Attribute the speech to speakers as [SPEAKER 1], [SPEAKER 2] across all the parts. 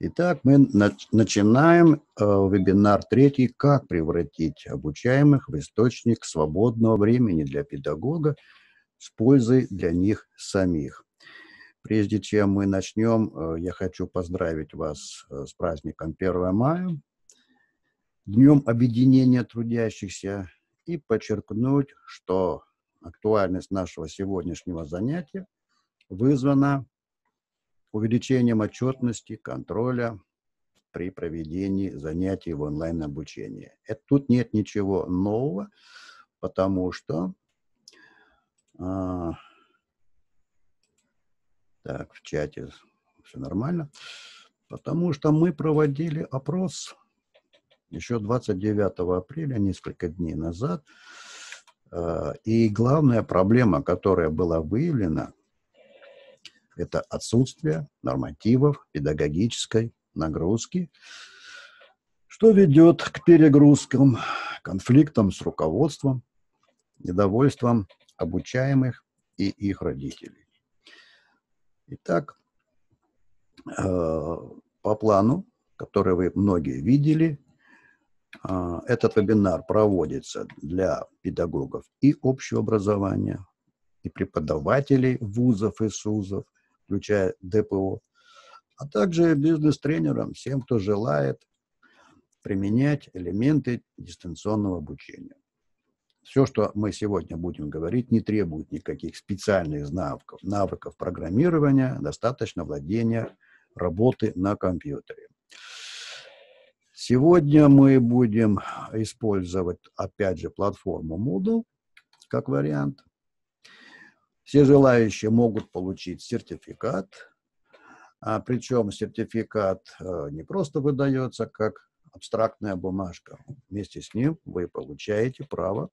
[SPEAKER 1] Итак, мы начинаем э, вебинар третий «Как превратить обучаемых в источник свободного времени для педагога с пользой для них самих». Прежде чем мы начнем, э, я хочу поздравить вас э, с праздником 1 мая, Днем объединения трудящихся, и подчеркнуть, что актуальность нашего сегодняшнего занятия вызвана увеличением отчетности, контроля при проведении занятий в онлайн-обучении. Это, тут нет ничего нового, потому что а, так, в чате все нормально. Потому что мы проводили опрос еще 29 апреля, несколько дней назад. А, и главная проблема, которая была выявлена, это отсутствие нормативов педагогической нагрузки, что ведет к перегрузкам, конфликтам с руководством, недовольством обучаемых и их родителей. Итак, э, по плану, который вы многие видели, э, этот вебинар проводится для педагогов и общего образования, и преподавателей вузов и СУЗов – включая ДПО, а также бизнес-тренерам, всем, кто желает применять элементы дистанционного обучения. Все, что мы сегодня будем говорить, не требует никаких специальных навыков, навыков программирования, достаточно владения работы на компьютере. Сегодня мы будем использовать, опять же, платформу Moodle как вариант. Все желающие могут получить сертификат, а причем сертификат э, не просто выдается как абстрактная бумажка. Вместе с ним вы получаете право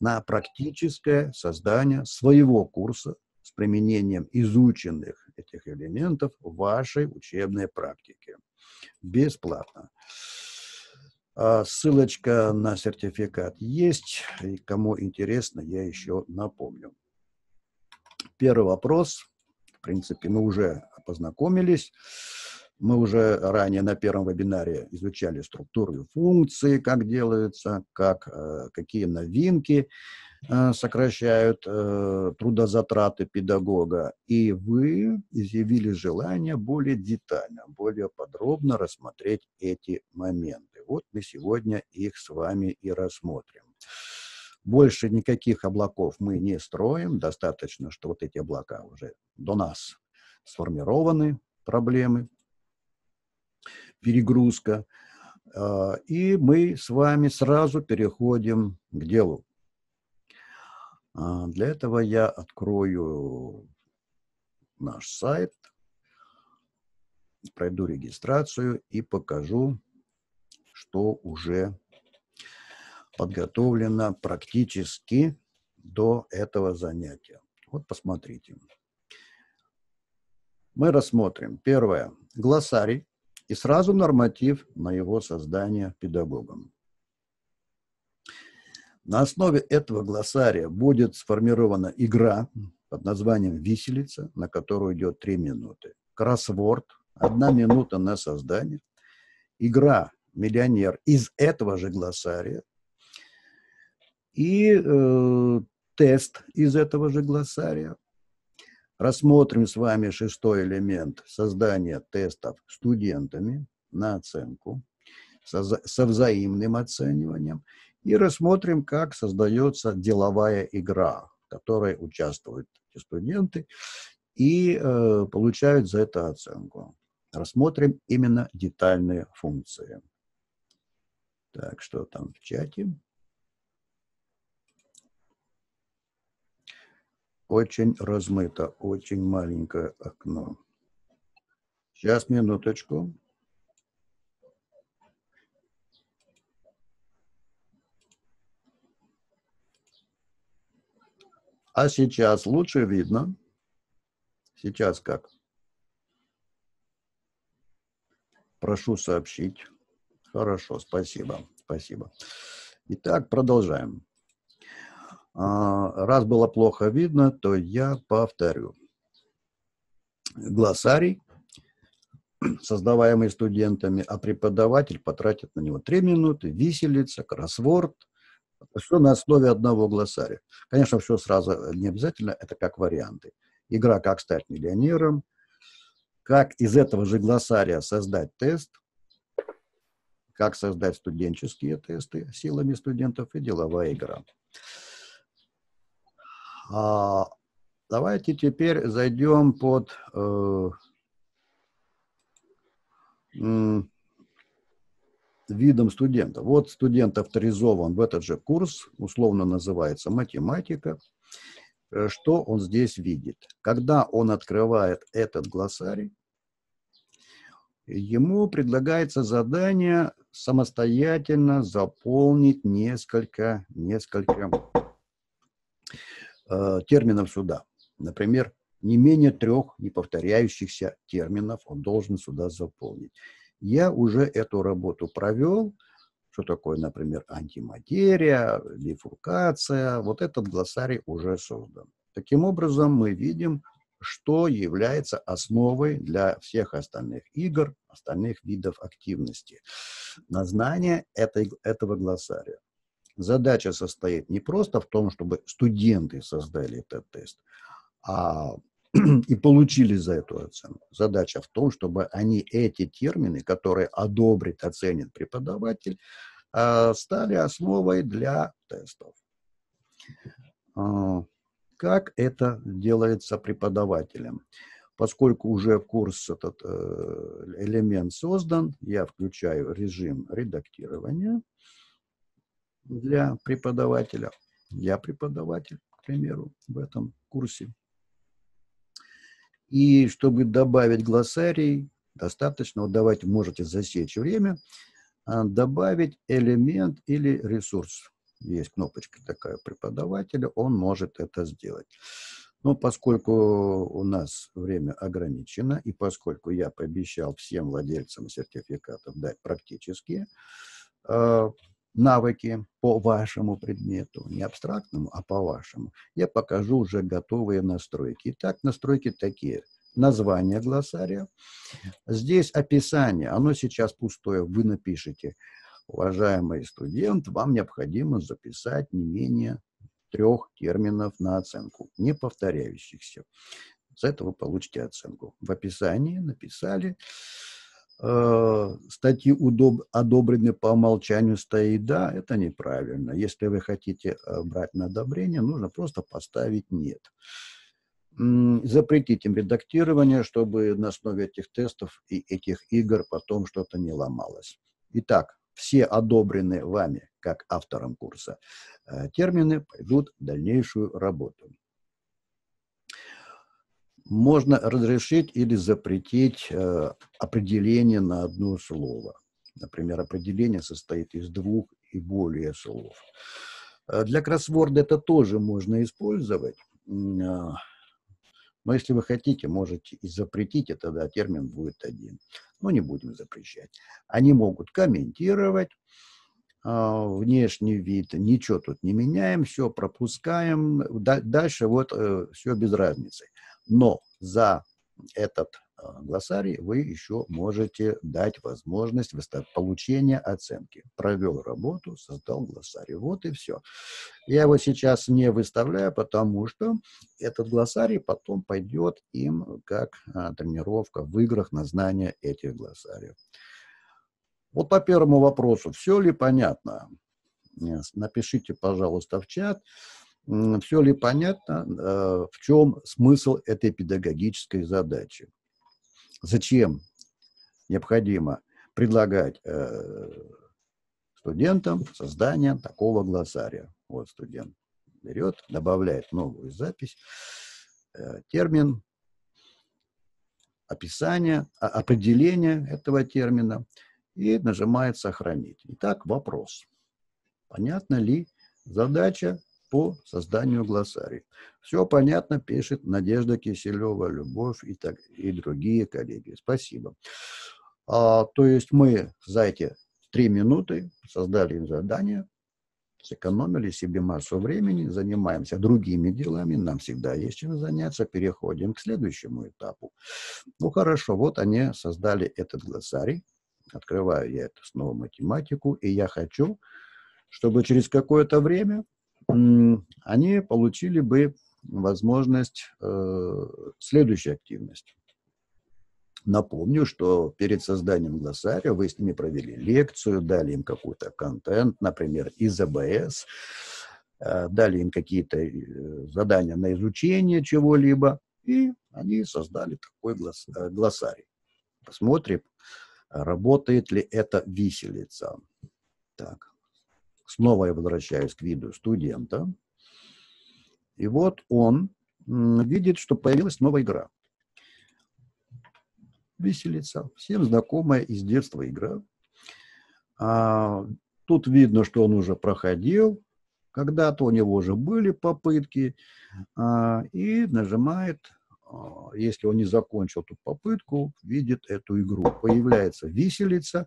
[SPEAKER 1] на практическое создание своего курса с применением изученных этих элементов в вашей учебной практике. Бесплатно. А ссылочка на сертификат есть, и кому интересно, я еще напомню. Первый вопрос. В принципе, мы уже познакомились. Мы уже ранее на первом вебинаре изучали структуру и функции, как делаются, как, э, какие новинки э, сокращают э, трудозатраты педагога. И вы изъявили желание более детально, более подробно рассмотреть эти моменты. Вот мы сегодня их с вами и рассмотрим. Больше никаких облаков мы не строим. Достаточно, что вот эти облака уже до нас сформированы, проблемы, перегрузка. А, и мы с вами сразу переходим к делу. А, для этого я открою наш сайт, пройду регистрацию и покажу, что уже подготовлена практически до этого занятия. Вот посмотрите. Мы рассмотрим. Первое. Глоссарий и сразу норматив на его создание педагогом. На основе этого глоссария будет сформирована игра под названием «Виселица», на которую идет 3 минуты. Кроссворд, одна минута на создание. Игра «Миллионер» из этого же глоссария и э, тест из этого же глоссария. Рассмотрим с вами шестой элемент создания тестов студентами на оценку со, со взаимным оцениванием и рассмотрим, как создается деловая игра, в которой участвуют студенты и э, получают за это оценку. Рассмотрим именно детальные функции. Так, что там в чате? Очень размыто, очень маленькое окно. Сейчас, минуточку. А сейчас лучше видно? Сейчас как? Прошу сообщить. Хорошо, спасибо, спасибо. Итак, продолжаем. А, раз было плохо видно, то я повторю. Глоссарий создаваемый студентами, а преподаватель потратит на него 3 минуты, виселица, кроссворд, все на основе одного глоссария. Конечно, все сразу не обязательно, это как варианты. Игра «Как стать миллионером», как из этого же глоссария создать тест, как создать студенческие тесты силами студентов и деловая игра. А, давайте теперь зайдем под э, видом студента. Вот студент авторизован в этот же курс, условно называется математика. Э, что он здесь видит? Когда он открывает этот глоссарий, ему предлагается задание самостоятельно заполнить несколько, несколько э, терминов сюда. Например, не менее трех неповторяющихся терминов он должен сюда заполнить. Я уже эту работу провел. Что такое, например, антиматерия, бифуркация. Вот этот глоссарий уже создан. Таким образом, мы видим, что является основой для всех остальных игр, остальных видов активности. На знание этой, этого глоссария. Задача состоит не просто в том, чтобы студенты создали этот тест, а и получили за эту оценку. Задача в том, чтобы они эти термины, которые одобрит, оценит преподаватель, а, стали основой для тестов. А, как это делается преподавателем? Поскольку уже курс, этот э, элемент создан, я включаю режим редактирования для преподавателя. Я преподаватель, к примеру, в этом курсе. И чтобы добавить глоссарий, достаточно, вот давайте можете засечь время, а, добавить элемент или ресурс. Есть кнопочка такая преподавателя, он может это сделать. Но поскольку у нас время ограничено, и поскольку я пообещал всем владельцам сертификатов дать практические э, навыки по вашему предмету, не абстрактному, а по вашему, я покажу уже готовые настройки. Итак, настройки такие. Название глоссария. Здесь описание, оно сейчас пустое, вы напишите. Уважаемый студент, вам необходимо записать не менее трех терминов на оценку, не повторяющихся. За это вы получите оценку. В описании написали статьи удоб, одобрены по умолчанию стоит «да», это неправильно. Если вы хотите э, брать на одобрение, нужно просто поставить «нет». Запретить им редактирование, чтобы на основе этих тестов и этих игр потом что-то не ломалось. Итак, все одобренные вами, как автором курса, э, термины пойдут в дальнейшую работу можно разрешить или запретить э, определение на одно слово. Например, определение состоит из двух и более слов. Э, для кроссворда это тоже можно использовать. Э, но если вы хотите, можете и запретить, и тогда термин будет один. Но не будем запрещать. Они могут комментировать э, внешний вид, ничего тут не меняем, все пропускаем. Дальше вот все без разницы. Но за этот а, глоссарий вы еще можете дать возможность получения оценки. Провел работу, создал глоссарий. Вот и все. Я его сейчас не выставляю, потому что этот глоссарий потом пойдет им как а, тренировка в играх на знание этих глоссариев. Вот по первому вопросу, все ли понятно? Напишите, пожалуйста, в чат все ли понятно, э, в чем смысл этой педагогической задачи? Зачем необходимо предлагать э, студентам создание такого глоссария? Вот студент берет, добавляет новую запись, э, термин, описание, определение этого термина и нажимает «Сохранить». Итак, вопрос. Понятна ли задача по созданию глоссарий. Все понятно, пишет Надежда Киселева, Любовь и, так, и другие коллеги. Спасибо. А, то есть мы за эти три минуты создали им задание сэкономили себе массу времени, занимаемся другими делами, нам всегда есть чем заняться, переходим к следующему этапу. Ну хорошо, вот они создали этот глоссарий, открываю я это снова математику, и я хочу, чтобы через какое-то время они получили бы возможность э, следующей активности. Напомню, что перед созданием глоссария вы с ними провели лекцию, дали им какой-то контент, например, из АБС, э, дали им какие-то э, задания на изучение чего-либо, и они создали такой глосс, э, глоссарий. Посмотрим, работает ли это виселица. Так, снова я возвращаюсь к виду студента. И вот он видит, что появилась новая игра виселица. Всем знакомая из детства игра. А, тут видно, что он уже проходил. Когда-то у него уже были попытки. А, и нажимает, а, если он не закончил эту попытку, видит эту игру. Появляется виселица.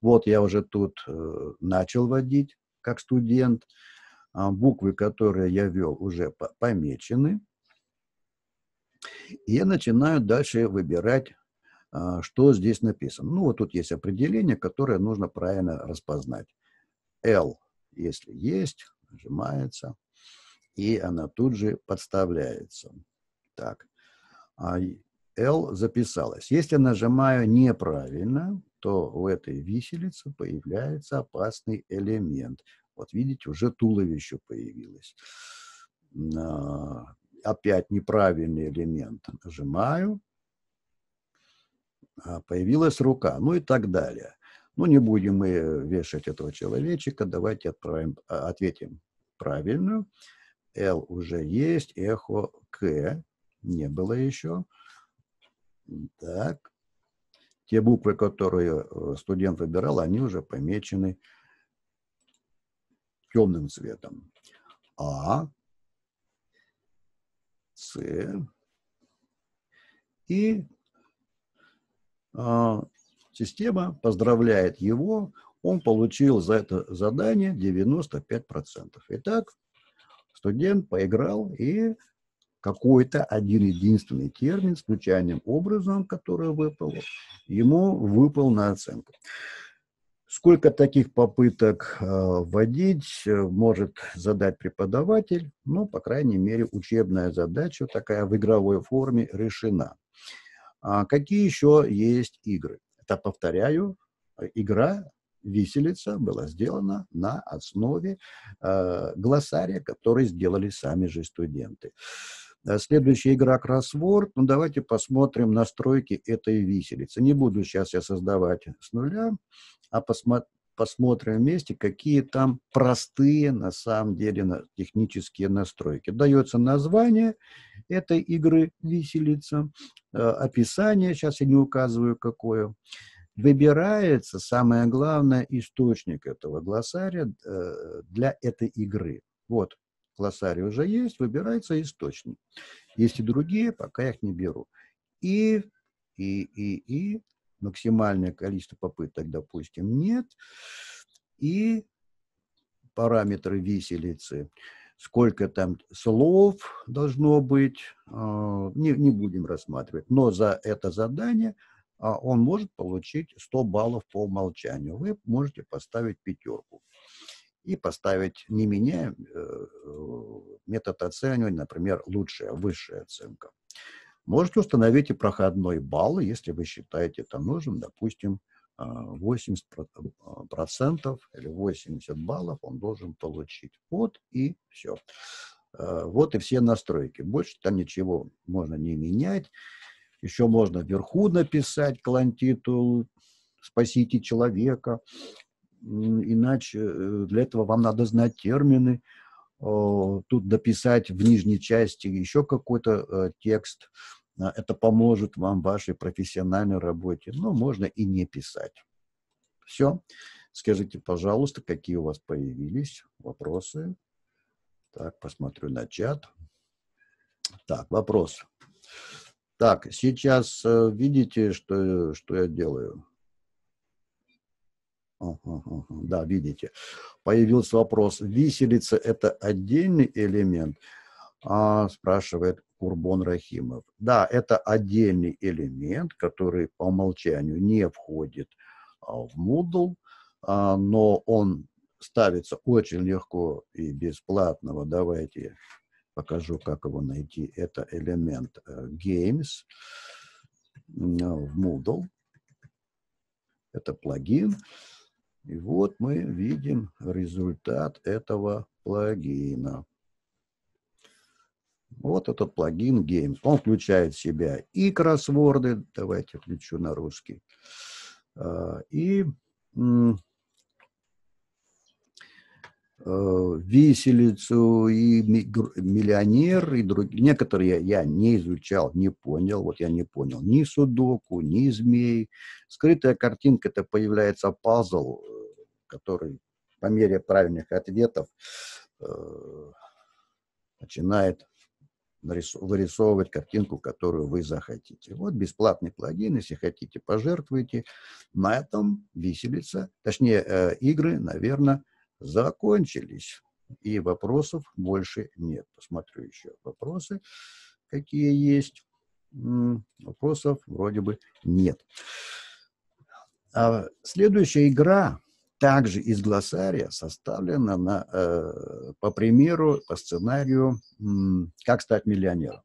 [SPEAKER 1] Вот я уже тут э, начал водить как студент. А, буквы, которые я вел, уже помечены. И я начинаю дальше выбирать а, что здесь написано? Ну, вот тут есть определение, которое нужно правильно распознать. L, если есть, нажимается, и она тут же подставляется. Так, а L записалась. Если нажимаю неправильно, то в этой виселице появляется опасный элемент. Вот видите, уже туловище появилось. А, опять неправильный элемент. Нажимаю, а, появилась рука, ну и так далее. Ну, не будем мы вешать этого человечка, давайте отправим, а, ответим правильную. Л уже есть, эхо К не было еще. Так. Те буквы, которые э, студент выбирал, они уже помечены темным цветом. А, С и а, система поздравляет его, он получил за это задание 95%. Итак, студент поиграл и какой-то один единственный термин, случайным образом, который выпал, ему выпал на оценку. Сколько таких попыток э, вводить э, может задать преподаватель? Ну, по крайней мере, учебная задача такая в игровой форме решена. А какие еще есть игры? Это, повторяю, игра «Виселица» была сделана на основе э, глоссария, который сделали сами же студенты. А следующая игра кроссворд. Ну, давайте посмотрим настройки этой виселицы. Не буду сейчас я создавать с нуля, а посмотрим посмотрим вместе, какие там простые, на самом деле, технические настройки. Дается название этой игры «Виселица», э, описание, сейчас я не указываю какое, выбирается, самое главное, источник этого глоссария э, для этой игры. Вот, глоссарий уже есть, выбирается источник. Есть и другие, пока я их не беру. И, и, и, и максимальное количество попыток, допустим, нет. И параметры виселицы, сколько там слов должно быть, а, не, не будем рассматривать. Но за это задание а, он может получить 100 баллов по умолчанию. Вы можете поставить пятерку и поставить, не меняя э, метод оценивания, например, лучшая, высшая оценка. Можете установить и проходной балл, если вы считаете это нужным, допустим, 80% а, или 80 баллов он должен получить. Вот и все. Вот и все настройки. Больше там ничего можно не менять. Еще можно вверху написать клантитул «Спасите человека». Иначе э, для этого вам надо знать термины. Тут дописать в нижней части еще какой-то э, текст – это поможет вам в вашей профессиональной работе. Но можно и не писать. Все. Скажите, пожалуйста, какие у вас появились вопросы. Так, посмотрю на чат. Так, вопрос. Так, сейчас э, видите, что, что я делаю? Да, видите, появился вопрос, виселица – это отдельный элемент? А, спрашивает Курбон Рахимов. Да, это отдельный элемент, который по умолчанию не входит а, в Moodle, а, но он ставится очень легко и бесплатного. Давайте покажу, как его найти. Это элемент э, Games в Moodle. Это плагин. И вот мы видим результат этого плагина. Вот этот плагин Games. Он включает в себя и кроссворды, давайте включу на русский, а, и Э, виселицу, и миллионер, и другие. Некоторые я не изучал, не понял. Вот я не понял ни судоку, ни змей. Скрытая картинка – это появляется пазл, э, который по мере правильных ответов э, начинает вырисовывать картинку, которую вы захотите. Вот бесплатный плагин, если хотите, пожертвуйте. На этом виселица, точнее, игры, наверное, закончились. И вопросов больше нет. Посмотрю еще вопросы, какие есть. Вопросов вроде бы нет. А следующая игра также из глоссария составлена на, э, по примеру, по сценарию «Как стать миллионером».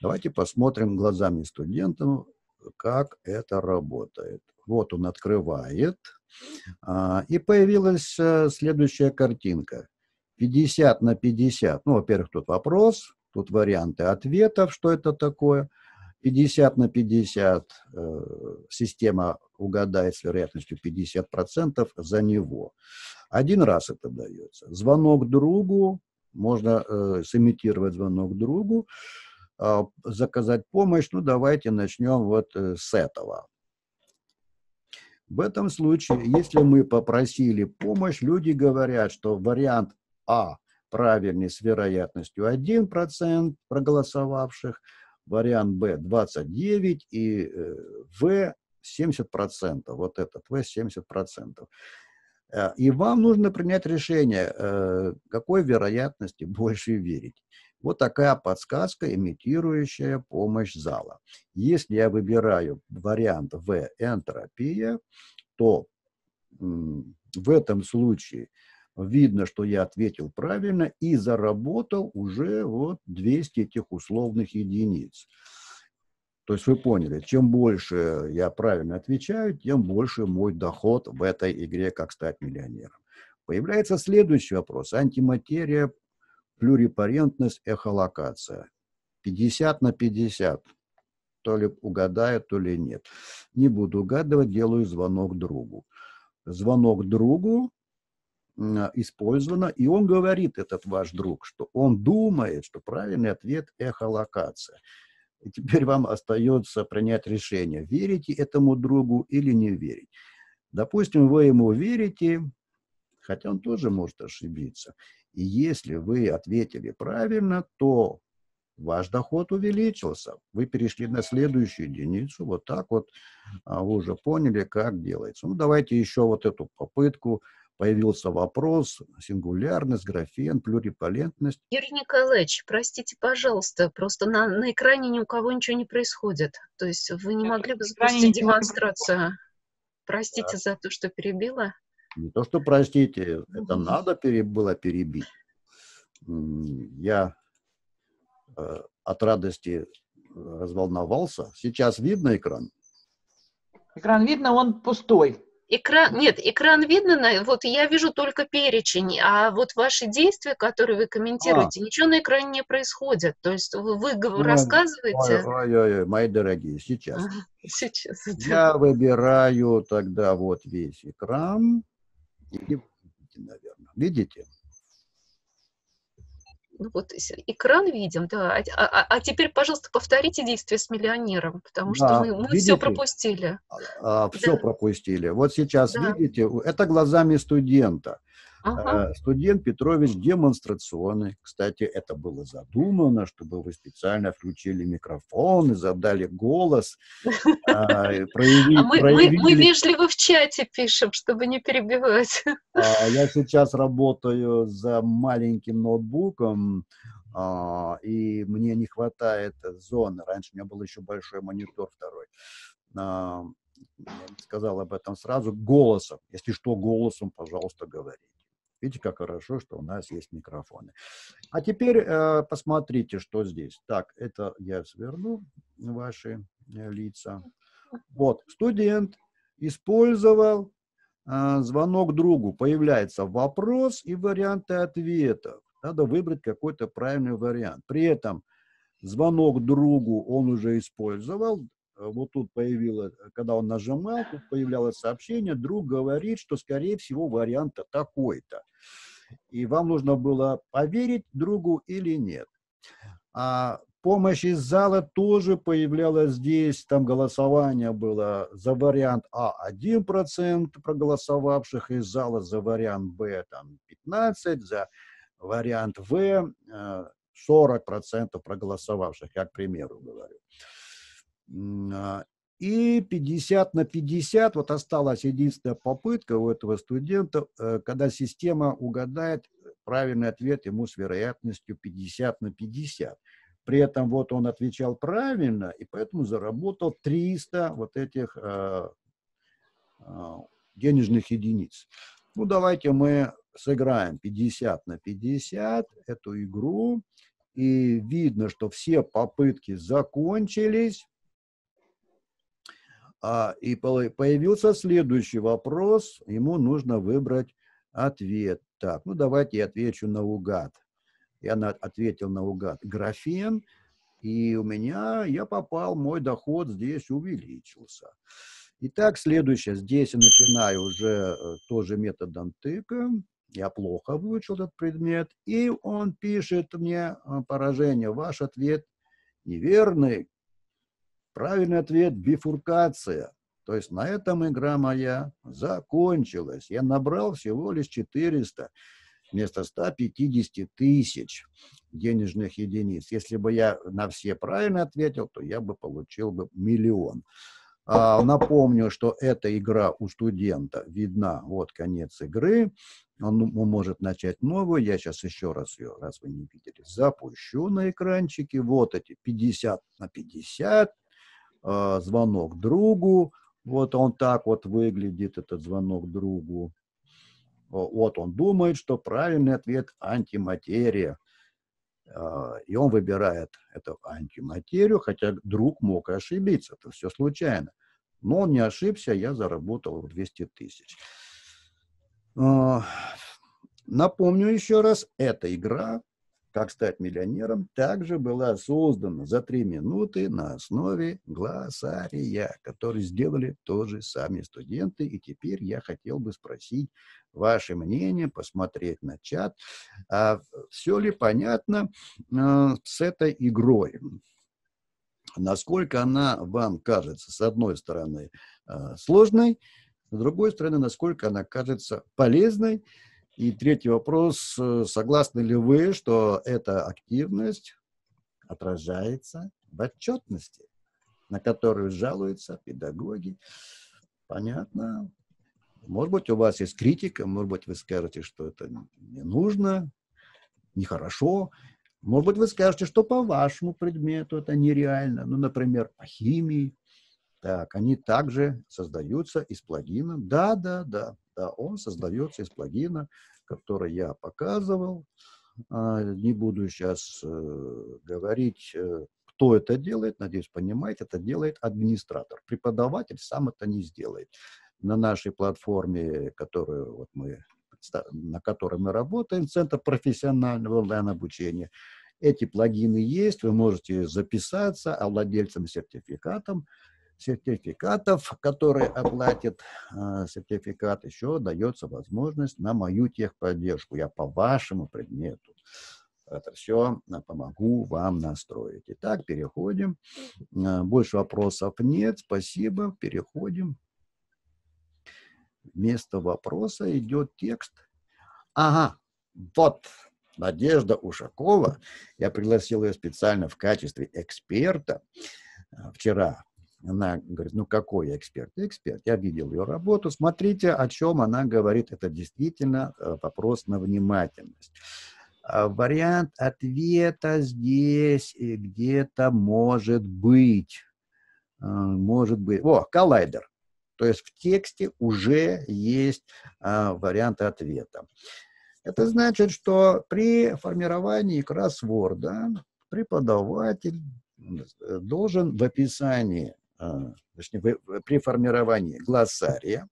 [SPEAKER 1] Давайте посмотрим глазами студента, как это работает. Вот он открывает – а, и появилась э, следующая картинка. 50 на 50. Ну, во-первых, тут вопрос, тут варианты ответов, что это такое. 50 на 50 э, система угадает с вероятностью 50% за него. Один раз это дается. Звонок другу, можно э, сымитировать звонок другу, э, заказать помощь. Ну, давайте начнем вот э, с этого. В этом случае, если мы попросили помощь, люди говорят, что вариант А правильный с вероятностью 1% проголосовавших, вариант Б 29 и э, В 70%. Вот этот В 70%. Э, и вам нужно принять решение, э, какой вероятности больше верить. Вот такая подсказка, имитирующая помощь зала. Если я выбираю вариант В энтропия, то в этом случае видно, что я ответил правильно и заработал уже вот 200 этих условных единиц. То есть вы поняли, чем больше я правильно отвечаю, тем больше мой доход в этой игре «Как стать миллионером». Появляется следующий вопрос. Антиматерия плюрипарентность, эхолокация. 50 на 50. То ли угадает, то ли нет. Не буду угадывать, делаю звонок другу. Звонок другу использовано, и он говорит, этот ваш друг, что он думает, что правильный ответ – эхолокация. И теперь вам остается принять решение, верите этому другу или не верить. Допустим, вы ему верите, хотя он тоже может ошибиться. И если вы ответили правильно, то ваш доход увеличился. Вы перешли на следующую единицу. Вот так вот а, вы уже поняли, как делается. Ну, давайте еще вот эту попытку. Появился вопрос, сингулярность, графен, плюрипалентность.
[SPEAKER 2] Юрий Николаевич, простите, пожалуйста, просто на, на экране ни у кого ничего не происходит. То есть вы не могли бы запустить демонстрацию? Простите да. за то, что перебила.
[SPEAKER 1] Не то, что простите, это надо пере, было перебить. Я э, от радости разволновался. Сейчас видно экран?
[SPEAKER 3] Экран видно, он пустой.
[SPEAKER 2] Экран, нет, экран видно, вот я вижу только перечень, а вот ваши действия, которые вы комментируете, а. ничего на экране не происходит. То есть вы, вы ой, рассказываете...
[SPEAKER 1] Ой, ой, ой, мои дорогие, сейчас. Сейчас. Я выбираю тогда вот весь экран. И наверное. Видите?
[SPEAKER 2] Ну вот экран видим, да. А, а, а теперь, пожалуйста, повторите действие с миллионером, потому что да, мы, мы видите, все пропустили.
[SPEAKER 1] А, все да. пропустили. Вот сейчас да. видите, это глазами студента. Ага. Студент Петрович демонстрационный. Кстати, это было задумано, чтобы вы специально включили микрофон и задали голос.
[SPEAKER 2] А, а мы, вежливо в чате пишем, чтобы не перебивать.
[SPEAKER 1] А, я сейчас работаю за маленьким ноутбуком, и мне не хватает зоны. Раньше у меня был еще большой монитор второй. Сказал об этом сразу, голосом. Если что, голосом, пожалуйста, говорите. Видите, как хорошо, что у нас есть микрофоны. А теперь э, посмотрите, что здесь. Так, это я сверну ваши э, лица. Вот, студент использовал э, звонок другу. Появляется вопрос и варианты ответов. Надо выбрать какой-то правильный вариант. При этом звонок другу он уже использовал. Вот тут появилось, когда он нажимал, тут появлялось сообщение, друг говорит, что, скорее всего, вариант такой-то. И вам нужно было поверить другу или нет. А помощь из зала тоже появлялась здесь. Там голосование было за вариант А 1% проголосовавших из зала, за вариант Б там 15%, за вариант В 40% э, проголосовавших, я к примеру говорю. А, и 50 на 50, вот осталась единственная попытка у этого студента, э, когда система угадает правильный ответ ему с вероятностью 50 на 50. При этом вот он отвечал правильно, и поэтому заработал 300 вот этих э, э, денежных единиц. Ну, давайте мы сыграем 50 на 50 эту игру, и видно, что все попытки закончились. А, и появился следующий вопрос, ему нужно выбрать ответ. Так, ну давайте я отвечу наугад. Я на, ответил наугад графен, и у меня, я попал, мой доход здесь увеличился. Итак, следующее. Здесь я начинаю уже э, тоже методом тыка. Я плохо выучил этот предмет. И он пишет мне э, поражение. Ваш ответ неверный. Правильный ответ – бифуркация. То есть на этом игра моя закончилась. Я набрал всего лишь 400 вместо 150 тысяч денежных единиц. Если бы я на все правильно ответил, то я бы получил бы миллион. А, напомню, что эта игра у студента видна, вот конец игры. Он, он может начать новую. Я сейчас еще раз ее, раз вы не видели, запущу на экранчике. Вот эти 50 на 50 э, звонок другу. Вот он так вот выглядит, этот звонок другу. Вот он думает, что правильный ответ антиматерия. А, и он выбирает эту антиматерию, хотя друг мог ошибиться, это все случайно. Но он не ошибся, я заработал 200 тысяч. А, напомню еще раз, эта игра как стать миллионером, также была создана за три минуты на основе глоссария, который сделали тоже сами студенты. И теперь я хотел бы спросить ваше мнение, посмотреть на чат, а все ли понятно э, с этой игрой? Насколько она вам кажется, с одной стороны, э, сложной, с другой стороны, насколько она кажется полезной, и третий вопрос. Э, согласны ли вы, что эта активность отражается в отчетности, на которую жалуются педагоги? Понятно. Может быть, у вас есть критика, может быть, вы скажете, что это не нужно, нехорошо. Может быть, вы скажете, что по вашему предмету это нереально. Ну, например, по химии. Так, они также создаются из плагина. Да, да, да. Да, он создается из плагина, который я показывал. А, не буду сейчас э, говорить, э, кто это делает, надеюсь, понимаете, это делает администратор. Преподаватель сам это не сделает. На нашей платформе, которую вот мы, на которой мы работаем, Центр профессионального онлайн-обучения, эти плагины есть, вы можете записаться, а владельцам сертификатом сертификатов, которые оплатят э, сертификат, еще дается возможность на мою техподдержку. Я по вашему предмету это все а, помогу вам настроить. Итак, переходим. А, больше вопросов нет. Спасибо. Переходим. Вместо вопроса идет текст. Ага, вот Надежда Ушакова, я пригласил ее специально в качестве эксперта а, вчера. Она говорит, ну какой эксперт? Эксперт. Я видел ее работу. Смотрите, о чем она говорит. Это действительно э, вопрос на внимательность. А, вариант ответа здесь где-то может быть. А, может быть. О, коллайдер. То есть в тексте уже есть варианты ответа. Это значит, что при формировании кроссворда преподаватель э, должен в описании, а, точнее, при формировании глоссария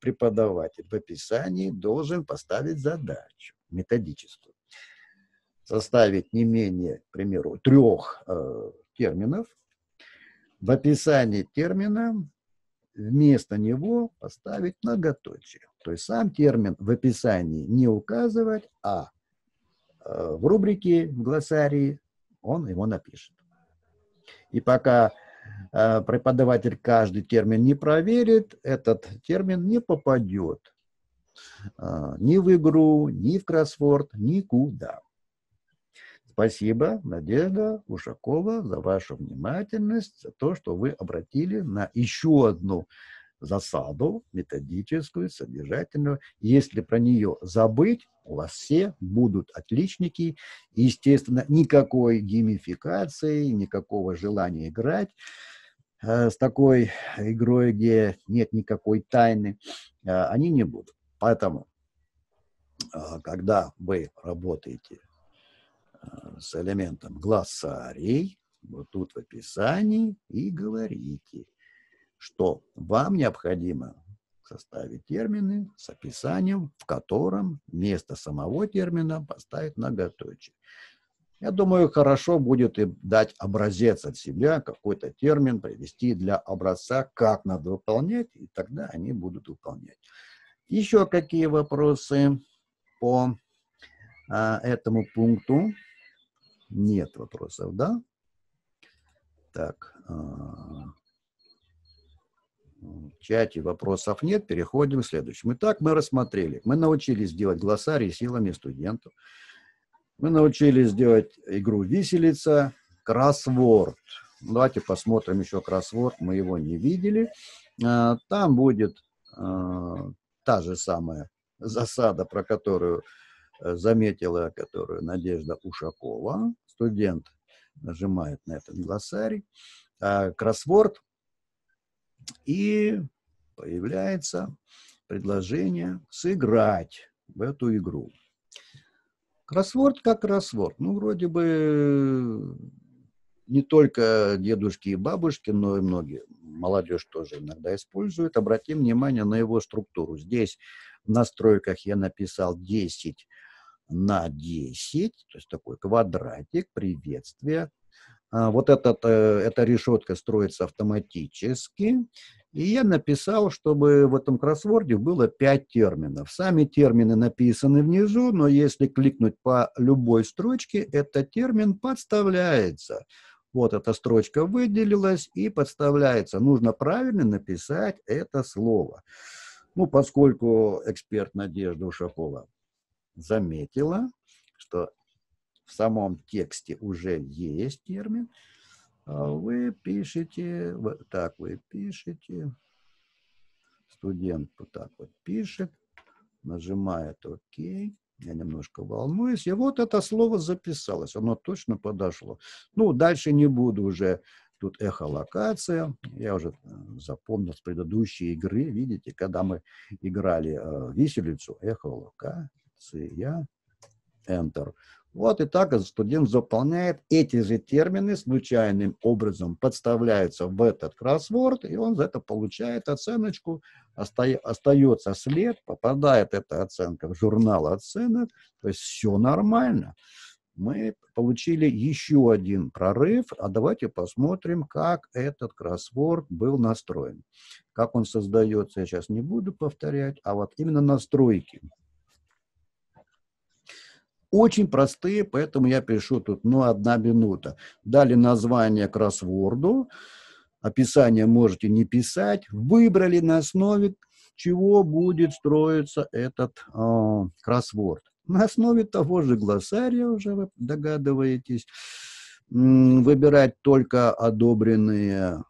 [SPEAKER 1] преподаватель в описании должен поставить задачу методическую. Составить не менее, к примеру, трех э, терминов. В описании термина вместо него поставить многоточие. То есть сам термин в описании не указывать, а э, в рубрике, в глоссарии он его напишет. И пока преподаватель каждый термин не проверит, этот термин не попадет э, ни в игру, ни в кроссворд, никуда. Спасибо, Надежда Ушакова, за вашу внимательность, за то, что вы обратили на еще одну засаду методическую, содержательную. Если про нее забыть, у вас все будут отличники. И, естественно, никакой геймификации, никакого желания играть э, с такой игрой, где нет никакой тайны, э, они не будут. Поэтому, э, когда вы работаете Э, с элементом глоссарий, вот тут в описании, и говорите, что вам необходимо составить термины с описанием, в котором вместо самого термина поставить многоточие. Я думаю, хорошо будет и дать образец от себя, какой-то термин привести для образца, как надо выполнять, и тогда они будут выполнять. Еще какие вопросы по а, этому пункту? Нет вопросов, да? Так. А, чате вопросов нет. Переходим к следующему. Итак, мы рассмотрели. Мы научились делать глоссарий силами студентов. Мы научились делать игру «Виселица», кроссворд. Давайте посмотрим еще кроссворд. Мы его не видели. А, там будет а, та же самая засада, про которую Э, заметила, которую Надежда Ушакова, студент, нажимает на этот глоссарий, а, кроссворд, и появляется предложение сыграть в эту игру. Кроссворд как кроссворд. Ну, вроде бы не только дедушки и бабушки, но и многие. Молодежь тоже иногда использует. Обратим внимание на его структуру. Здесь в настройках я написал 10 на 10, то есть такой квадратик, приветствие. А, вот этот, э, эта решетка строится автоматически. И я написал, чтобы в этом кроссворде было 5 терминов. Сами термины написаны внизу, но если кликнуть по любой строчке, этот термин подставляется. Вот эта строчка выделилась и подставляется. Нужно правильно написать это слово. Ну, поскольку эксперт Надежда Ушакова заметила, что в самом тексте уже есть термин, а вы пишете, вот так вы пишете, студент вот так вот пишет, нажимает ОК, я немножко волнуюсь, и вот это слово записалось, оно точно подошло. Ну, дальше не буду уже, тут эхолокация, я уже э, запомнил с предыдущей игры, видите, когда мы играли э, виселицу, эхолокация, Enter. Вот и так студент заполняет эти же термины случайным образом, подставляются в этот кроссворд, и он за это получает оценочку, остается след, попадает эта оценка в журнал оценок, то есть все нормально. Мы получили еще один прорыв, а давайте посмотрим, как этот кроссворд был настроен. Как он создается, я сейчас не буду повторять, а вот именно настройки – очень простые, поэтому я пишу тут, ну, одна минута. Дали название кроссворду, описание можете не писать. Выбрали на основе чего будет строиться этот э, кроссворд? На основе того же глоссария, уже вы догадываетесь, выбирать только одобренные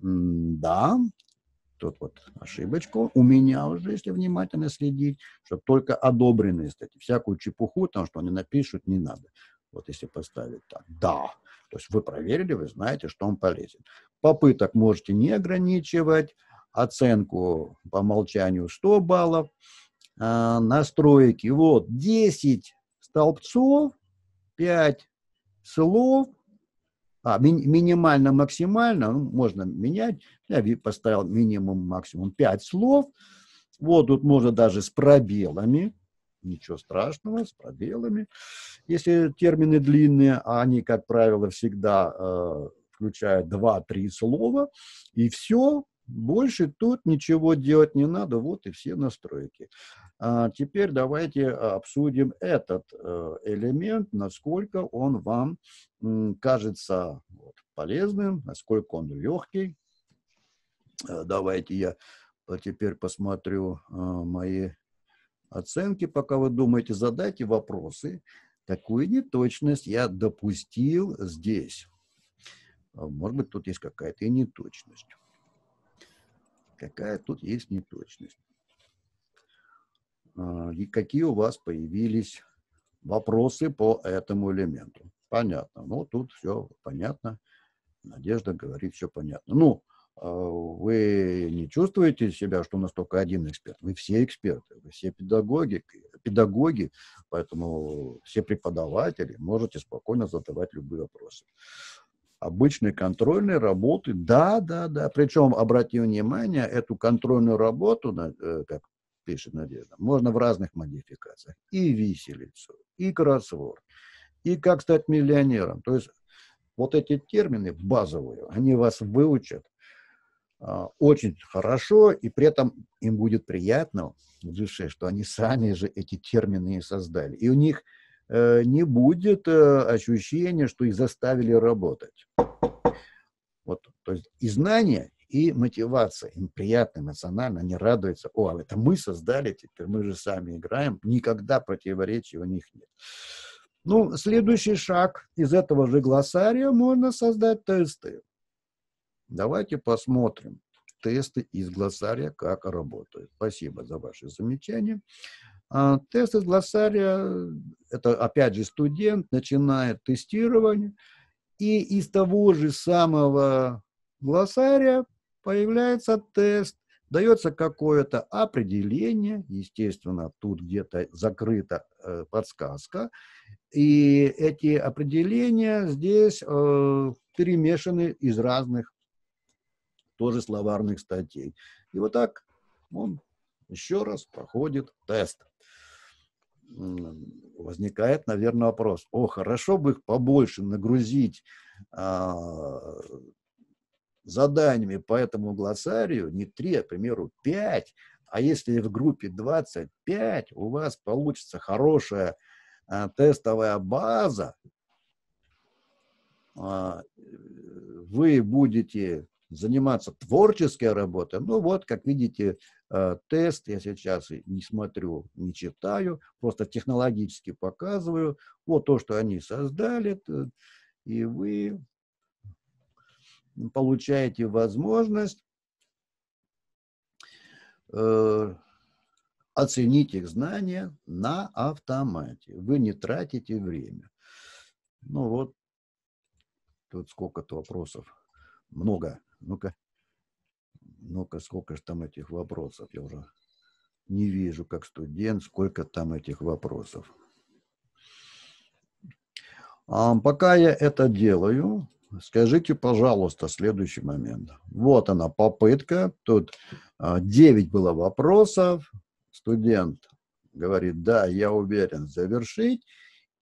[SPEAKER 1] «да», тут вот ошибочку, у меня уже, если внимательно следить, что только одобренные статьи, всякую чепуху, там, что они напишут, не надо. Вот если поставить так, да, то есть вы проверили, вы знаете, что он полезен. Попыток можете не ограничивать, оценку по умолчанию 100 баллов, а, настройки, вот, 10 столбцов, 5 слов, а, ми, минимально, максимально, ну, можно менять, я поставил минимум, максимум 5 слов, вот тут можно даже с пробелами, ничего страшного, с пробелами. Если термины длинные, а они, как правило, всегда э, включают 2-3 слова, и все, больше тут ничего делать не надо, вот и все настройки. А теперь давайте обсудим этот э, элемент, насколько он вам кажется полезным, насколько он легкий. Э, давайте я теперь посмотрю э, мои оценки, пока вы думаете, задайте вопросы. Какую неточность я допустил здесь? Может быть, тут есть какая-то неточность какая тут есть неточность. А, и какие у вас появились вопросы по этому элементу. Понятно. Ну, тут все понятно. Надежда говорит, все понятно. Ну, а, вы не чувствуете себя, что у нас только один эксперт. Вы все эксперты, вы все педагоги, педагоги, поэтому все преподаватели можете спокойно задавать любые вопросы обычной контрольной работы. Да, да, да. Причем, обрати внимание, эту контрольную работу, э, как пишет Надежда, можно в разных модификациях. И виселицу, и кроссворд, и как стать миллионером. То есть вот эти термины базовые, они вас выучат а, очень хорошо, и при этом им будет приятно в душе, что они сами же эти термины и создали. И у них Э, не будет э, ощущения, что их заставили работать. Вот, то есть и знания, и мотивация. Им приятно, эмоционально, они радуются. О, это мы создали, теперь мы же сами играем. Никогда противоречий у них нет. Ну, следующий шаг. Из этого же глоссария можно создать тесты. Давайте посмотрим тесты из глоссария, как работают. Спасибо за ваши замечания. А тест из глоссария, это опять же студент, начинает тестирование, и из того же самого глоссария появляется тест, дается какое-то определение, естественно, тут где-то закрыта э, подсказка, и эти определения здесь э, перемешаны из разных тоже словарных статей. И вот так он еще раз проходит тест. Возникает, наверное, вопрос, о, хорошо бы их побольше нагрузить а, заданиями по этому глоссарию, не три, а, к примеру, пять, а если в группе 25 у вас получится хорошая а, тестовая база, а, вы будете заниматься творческой работой, ну вот, как видите, э, тест я сейчас не смотрю, не читаю, просто технологически показываю. Вот то, что они создали, и вы получаете возможность э, оценить их знания на автомате. Вы не тратите время. Ну вот, тут сколько-то вопросов. Много ну-ка, ну-ка, сколько же там этих вопросов? Я уже не вижу, как студент, сколько там этих вопросов. А пока я это делаю, скажите, пожалуйста, следующий момент. Вот она, попытка. Тут 9 а, было вопросов. Студент говорит, да, я уверен завершить.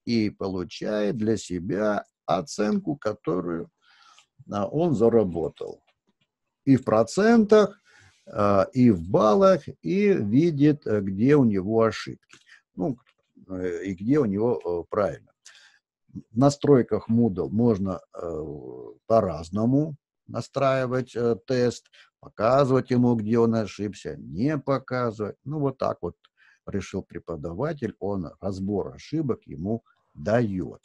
[SPEAKER 1] И получает для себя оценку, которую а, он заработал и в процентах, а, и в баллах, и видит, э, где у него ошибки. Ну, э, и где у него э, правильно. В настройках Moodle можно по-разному настраивать тест. показывать ему, где он ошибся, не показывать. Ну, вот так вот решил преподаватель, он разбор ошибок ему дает.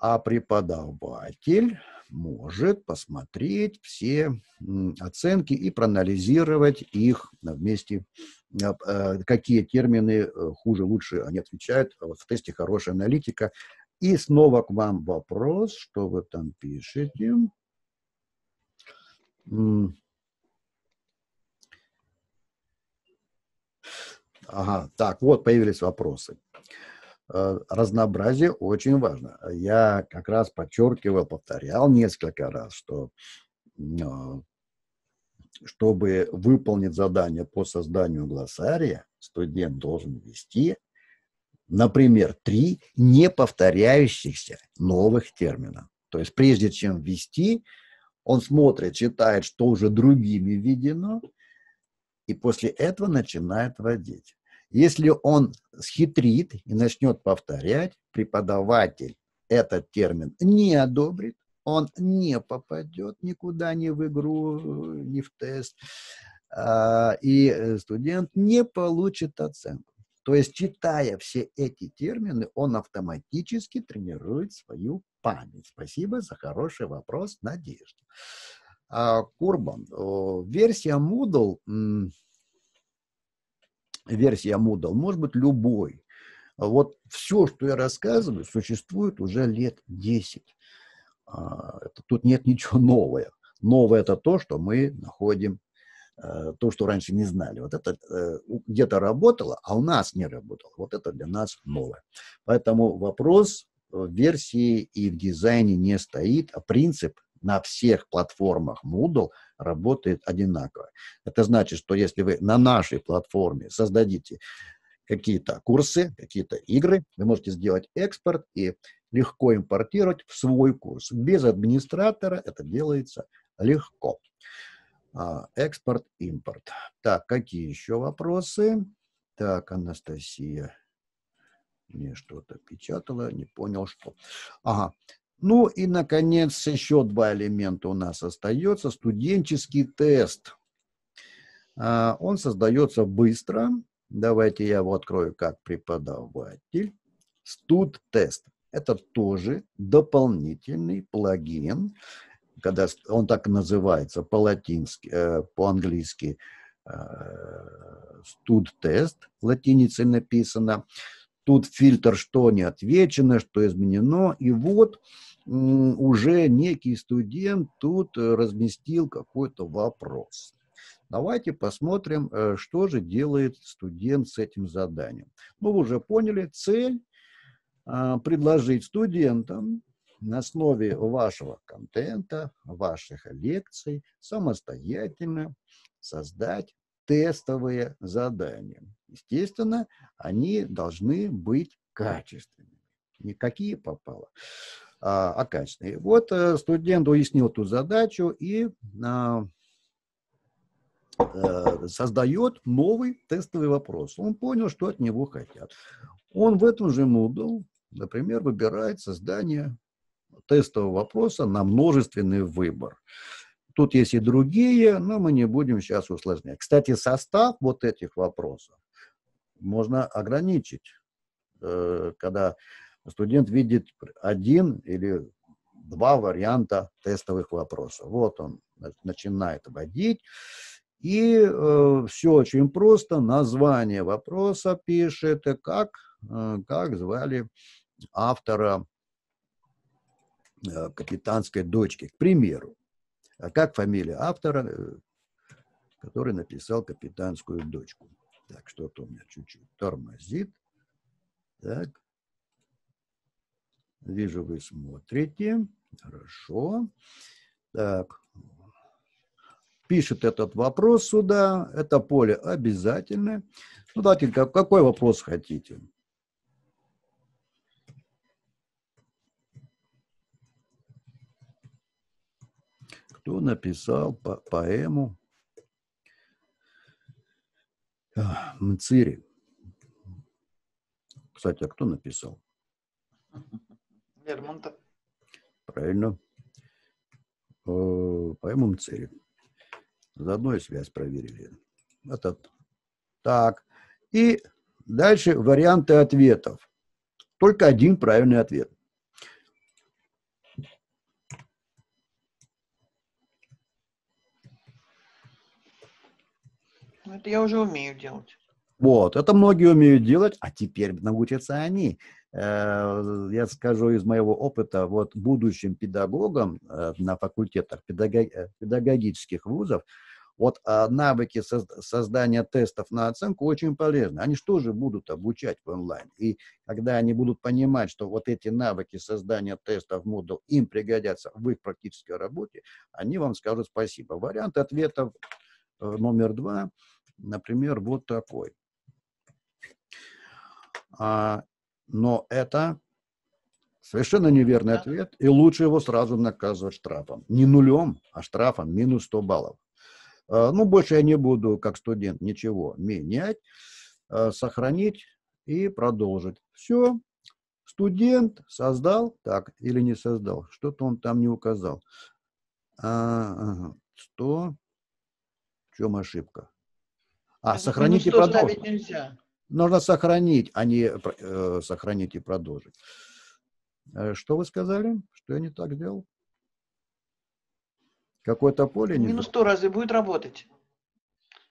[SPEAKER 1] А преподаватель может посмотреть все оценки и проанализировать их вместе, а, а, какие термины э, хуже, лучше они отвечают. В тесте хорошая аналитика. И снова к вам вопрос, что вы там пишете. Ага, так, вот появились вопросы. Э, разнообразие очень важно. Я как раз подчеркивал, повторял несколько раз, что а, чтобы выполнить задание по созданию глоссария, студент должен ввести, например, три неповторяющихся новых термина. То есть прежде чем ввести, он смотрит, читает, что уже другими введено, и после этого начинает вводить. Если он схитрит и начнет повторять, преподаватель этот термин не одобрит, он не попадет никуда, ни в игру, ни в тест, а, и студент не получит оценку. То есть, читая все эти термины, он автоматически тренирует свою память. Спасибо за хороший вопрос, Надежда. А, Курбан, версия Moodle версия Moodle, может быть любой. Вот все, что я рассказываю, существует уже лет 10. А, тут нет ничего нового. Новое это то, что мы находим, то, что раньше не знали. Вот это э, где-то работало, а у нас не работало. Вот это для нас новое. Поэтому вопрос в версии и в дизайне не стоит, а принцип на всех платформах Moodle работает одинаково. Это значит, что если вы на нашей платформе создадите какие-то курсы, какие-то игры, вы можете сделать экспорт и легко импортировать в свой курс. Без администратора это делается легко. А, экспорт, импорт. Так, какие еще вопросы? Так, Анастасия мне что-то печатала, не понял, что. Ага, ну и, наконец, еще два элемента у нас остается. Студенческий тест. А, он создается быстро. Давайте я его открою как преподаватель. Студ-тест. Это тоже дополнительный плагин, когда он так называется по-латински, э, по-английски э, студ-тест, латиницей написано. Тут фильтр, что не отвечено, что изменено. И вот уже некий студент тут разместил какой-то вопрос. Давайте посмотрим, э, что же делает студент с этим заданием. Ну, вы уже поняли, цель а, предложить студентам на основе вашего контента, ваших лекций самостоятельно создать тестовые задания. Естественно, они должны быть качественными. Никакие попало. А, а качественные. Вот э, студент уяснил эту задачу и а, э, создает новый тестовый вопрос. Он понял, что от него хотят. Он в этом же Moodle, например, выбирает создание тестового вопроса на множественный выбор. Тут есть и другие, но мы не будем сейчас усложнять. Кстати, состав вот этих вопросов можно ограничить, э, когда студент видит один или два варианта тестовых вопросов. Вот он начинает вводить. И э, все очень просто. Название вопроса пишет, как, э, как звали автора капитанской дочки, к примеру. А как фамилия автора, э, который написал капитанскую дочку? Так, что-то у меня чуть-чуть тормозит. Так. Вижу, вы смотрите. Хорошо. Так. Пишет этот вопрос сюда. Это поле обязательно. Ну, давайте, какой вопрос хотите? Кто написал по поэму Мцири? Кстати, а кто написал? Заодно и связь проверили. Этот. Так. И дальше варианты ответов. Только один правильный ответ.
[SPEAKER 3] Это я уже умею делать.
[SPEAKER 1] Вот, это многие умеют делать, а теперь научатся они. Э, я скажу из моего опыта, вот будущим педагогам э, на факультетах э, педагогических вузов, вот навыки создания тестов на оценку очень полезны. Они что же будут обучать в онлайн. И когда они будут понимать, что вот эти навыки создания тестов Moodle им пригодятся в их практической работе, они вам скажут спасибо. Вариант ответов номер два, например, вот такой. А, но это совершенно неверный ответ, и лучше его сразу наказывать штрафом. Не нулем, а штрафом минус 100 баллов. А, ну, больше я не буду, как студент, ничего менять, а, сохранить и продолжить. Все, студент создал, так, или не создал, что-то он там не указал. А, 100, в чем ошибка? А, сохранить и продолжить. Нельзя. Нужно сохранить, а не э, сохранить и продолжить. Э, что вы сказали? Что я не так сделал? Какое-то поле
[SPEAKER 3] не... Минус 100 разве будет работать?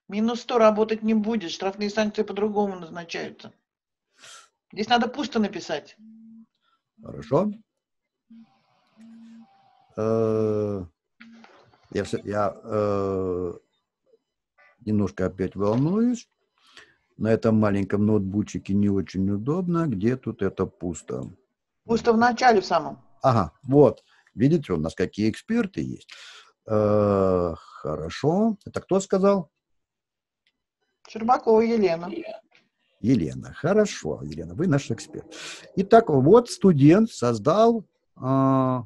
[SPEAKER 3] Минус 100 работать не будет. Штрафные санкции по-другому назначаются. Здесь надо пусто написать.
[SPEAKER 1] Хорошо. Э, я, я э, немножко опять волнуюсь. На этом маленьком ноутбучике не очень удобно. Где тут это пусто?
[SPEAKER 3] Пусто в начале в самом.
[SPEAKER 1] Ага, вот. Видите, у нас какие эксперты есть. Э, хорошо. Это кто сказал?
[SPEAKER 3] Щербакова Елена.
[SPEAKER 1] Елена. Хорошо, Елена, вы наш эксперт. Итак, вот студент создал э,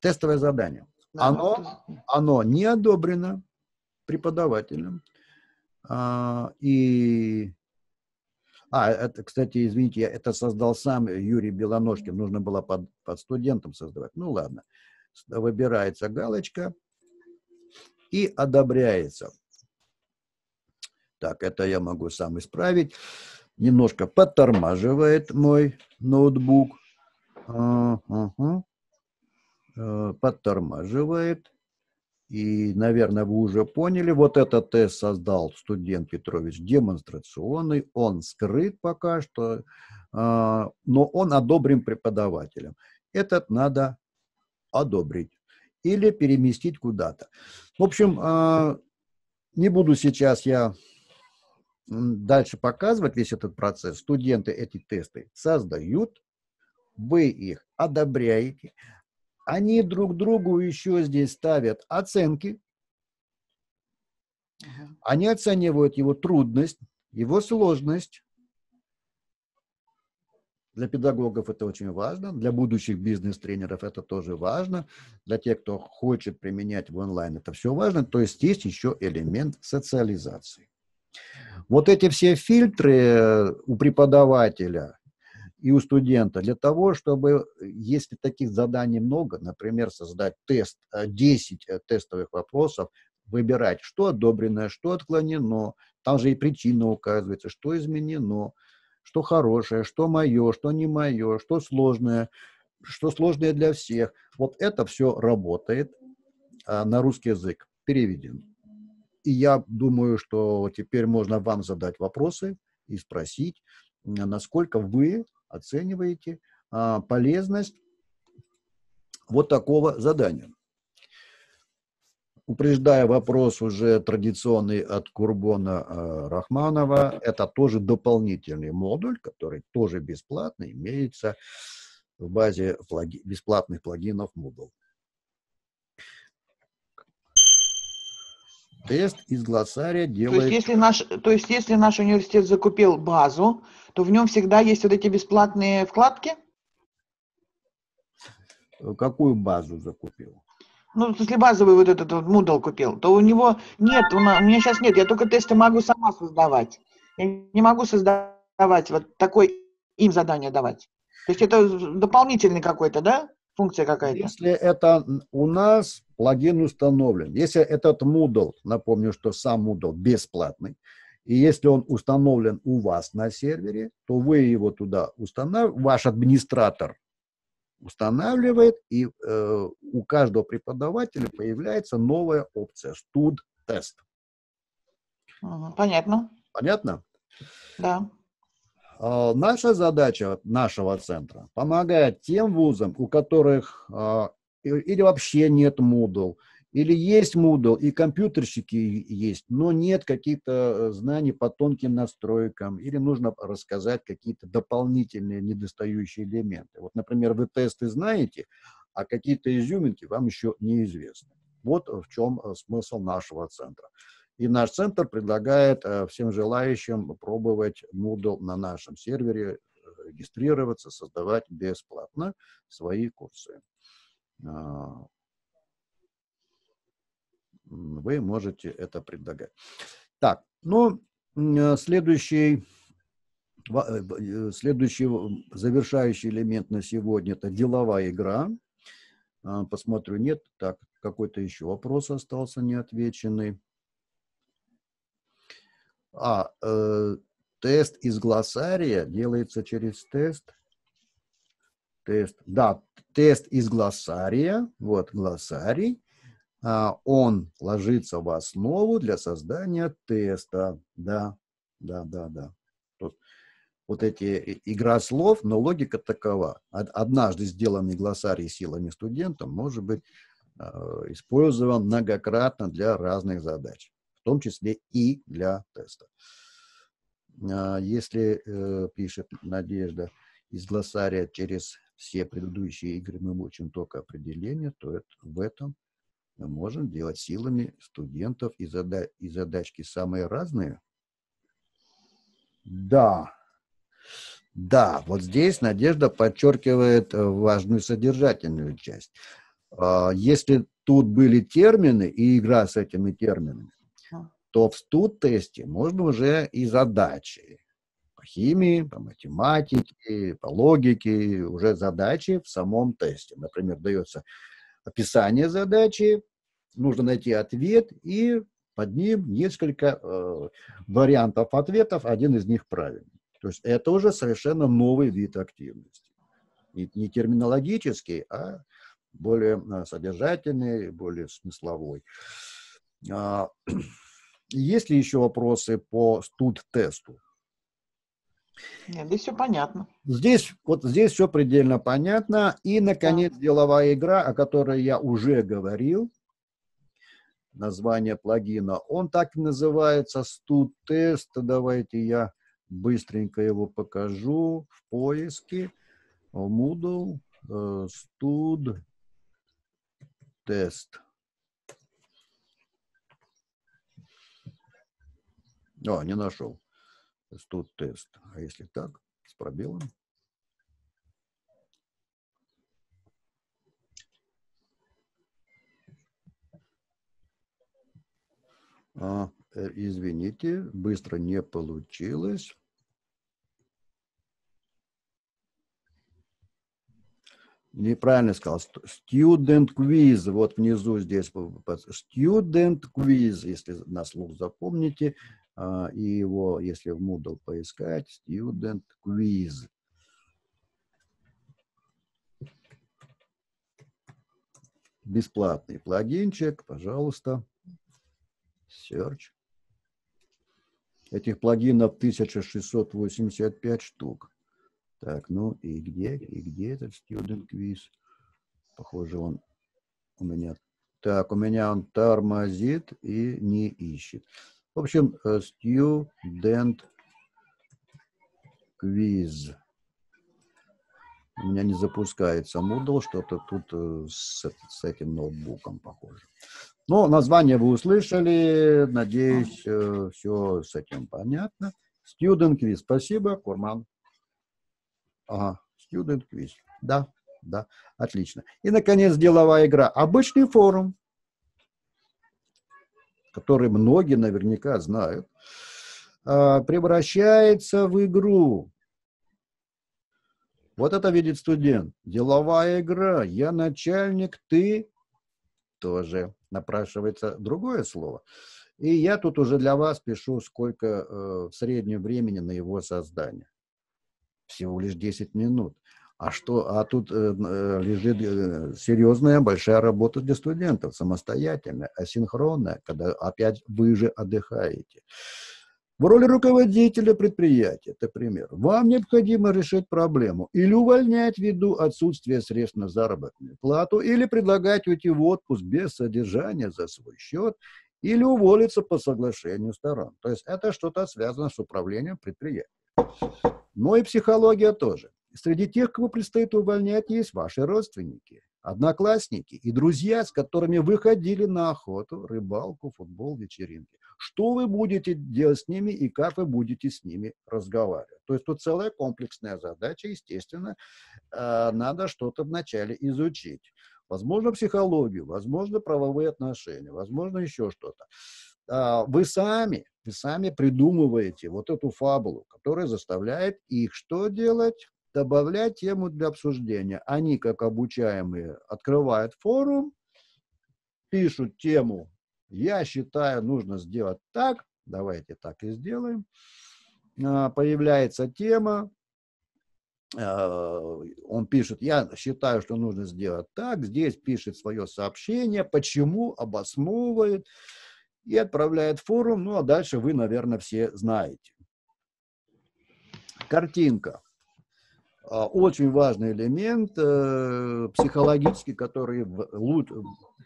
[SPEAKER 1] тестовое задание. Да, оно, оно не одобрено преподавателем. А, и... А, это, кстати, извините, я это создал сам Юрий Белоножкин. Нужно было под, под студентом создавать. Ну, ладно. Выбирается галочка и одобряется. Так, это я могу сам исправить. Немножко подтормаживает мой ноутбук. -huh. Подтормаживает. И, наверное, вы уже поняли, вот этот тест создал студент Петрович демонстрационный, он скрыт пока что, а, но он одобрен преподавателем. Этот надо одобрить или переместить куда-то. В общем, а, не буду сейчас я дальше показывать весь этот процесс. Студенты эти тесты создают, вы их одобряете, они друг другу еще здесь ставят оценки. Они оценивают его трудность, его сложность. Для педагогов это очень важно, для будущих бизнес-тренеров это тоже важно, для тех, кто хочет применять в онлайн, это все важно. То есть есть еще элемент социализации. Вот эти все фильтры э, у преподавателя, и у студента для того, чтобы, если таких заданий много, например, создать тест, 10 э, э, тестовых вопросов, выбирать, что одобрено, что отклонено, там же и причина указывается, что изменено, что хорошее, что мое, что не мое, что сложное, что сложное для всех. Вот это все работает а, на русский язык, переведен. И я думаю, что теперь можно вам задать вопросы и спросить, насколько вы оцениваете а, полезность вот такого задания. Упреждая вопрос уже традиционный от Курбона э, Рахманова, это тоже дополнительный модуль, который тоже бесплатный, имеется в базе плаги, бесплатных плагинов Moodle. Тест из глоссария делает...
[SPEAKER 3] То есть, если наш, то есть, если наш университет закупил базу, то в нем всегда есть вот эти бесплатные вкладки?
[SPEAKER 1] Какую базу закупил?
[SPEAKER 3] Ну, если базовый вот этот вот Moodle купил, то у него нет, у меня сейчас нет, я только тесты могу сама создавать. Я не могу создавать вот такой им задание давать. То есть это дополнительный какой-то, да, функция какая-то.
[SPEAKER 1] Если это у нас плагин установлен, если этот Moodle, напомню, что сам Moodle бесплатный, и если он установлен у вас на сервере, то вы его туда устанавливаете, ваш администратор устанавливает, и э, у каждого преподавателя появляется новая опция «Студ-тест».
[SPEAKER 3] Понятно.
[SPEAKER 1] Понятно?
[SPEAKER 3] Да.
[SPEAKER 1] А, наша задача нашего центра помогать тем вузам, у которых а, или вообще нет Moodle, или есть Moodle, и компьютерщики есть, но нет каких-то э, знаний по тонким настройкам, или нужно рассказать какие-то дополнительные недостающие элементы. Вот, например, вы тесты знаете, а какие-то изюминки вам еще неизвестны. Вот в чем э, смысл нашего центра. И наш центр предлагает э, всем желающим пробовать Moodle на нашем сервере, регистрироваться, создавать бесплатно свои курсы. А, вы можете это предлагать. Так, ну, э, следующий, э, э, следующий завершающий элемент на сегодня – это деловая игра. А, посмотрю, нет. Так, какой-то еще вопрос остался неотвеченный. А, э, тест из глоссария делается через тест. Тест, да, тест из глоссария, вот глоссарий. А, он ложится в основу для создания теста. Да, да, да, да. Тут вот эти игра слов, но логика такова. Однажды сделанный глоссарий силами студента может быть а, использован многократно для разных задач, том числе и для теста. А, если э, пишет Надежда из глоссария через все предыдущие игры мы учим только определение, то это, в этом мы можем делать силами студентов и, зада и задачки самые разные? Да. Да, вот здесь Надежда подчеркивает э, важную содержательную часть. А, если тут были термины и игра с этими терминами, то в студ-тесте можно уже и задачи. По химии, по математике, по логике, уже задачи в самом тесте. Например, дается описание задачи, нужно найти ответ, и под ним несколько э, вариантов ответов, один из них правильный. То есть это уже совершенно новый вид активности. Не, не терминологический, а более э, содержательный, более смысловой. Есть ли еще вопросы по студ-тесту?
[SPEAKER 3] Нет, здесь все понятно.
[SPEAKER 1] Здесь, вот здесь все предельно понятно. И, наконец, да. деловая игра, о которой я уже говорил, название плагина. Он так и называется Test. Давайте я быстренько его покажу в поиске. Moodle э, О, не нашел. Stud Test. А если так, с пробелом? А, э, извините, быстро не получилось. Неправильно сказал. Student quiz. Вот внизу здесь. Student quiz, если на слух запомните. А, и его, если в Moodle поискать, Student quiz. Бесплатный плагинчик, пожалуйста. Search. Этих плагинов 1685 штук. Так, ну и где, и где этот Student Quiz? Похоже, он у меня... Так, у меня он тормозит и не ищет. В общем, э, Student Quiz. У меня не запускается Moodle, что-то тут э, с, с этим ноутбуком похоже. Ну, название вы услышали. Надеюсь, э, все с этим понятно. Student Quiz. Спасибо, Курман. Ага, Student Quiz. Да, да, отлично. И, наконец, деловая игра. Обычный форум, который многие наверняка знают, а, превращается в игру. Вот это видит студент. Деловая игра. Я начальник, ты тоже. Напрашивается другое слово. И я тут уже для вас пишу, сколько э, в среднем времени на его создание. Всего лишь 10 минут. А что, а тут э, э, лежит э, серьезная большая работа для студентов, самостоятельная, асинхронная, когда опять вы же отдыхаете. В роли руководителя предприятия, это пример, вам необходимо решить проблему или увольнять ввиду отсутствия средств на заработную плату, или предлагать уйти в отпуск без содержания за свой счет, или уволиться по соглашению сторон. То есть это что-то связано с управлением предприятием. Но и психология тоже. Среди тех, кого предстоит увольнять, есть ваши родственники, одноклассники и друзья, с которыми вы ходили на охоту, рыбалку, футбол, вечеринки. Что вы будете делать с ними и как вы будете с ними разговаривать? То есть тут целая комплексная задача, естественно, э, надо что-то вначале изучить. Возможно, психологию, возможно, правовые отношения, возможно, еще что-то. А, вы сами, вы сами придумываете вот эту фабулу, которая заставляет их что делать? Добавлять тему для обсуждения. Они, как обучаемые, открывают форум, пишут тему «Я считаю, нужно сделать так», давайте так и сделаем. А, появляется тема, а, он пишет, я считаю, что нужно сделать так, здесь пишет свое сообщение, почему, обосновывает и отправляет в форум, ну а дальше вы, наверное, все знаете. Картинка. А, очень важный элемент э, психологический, который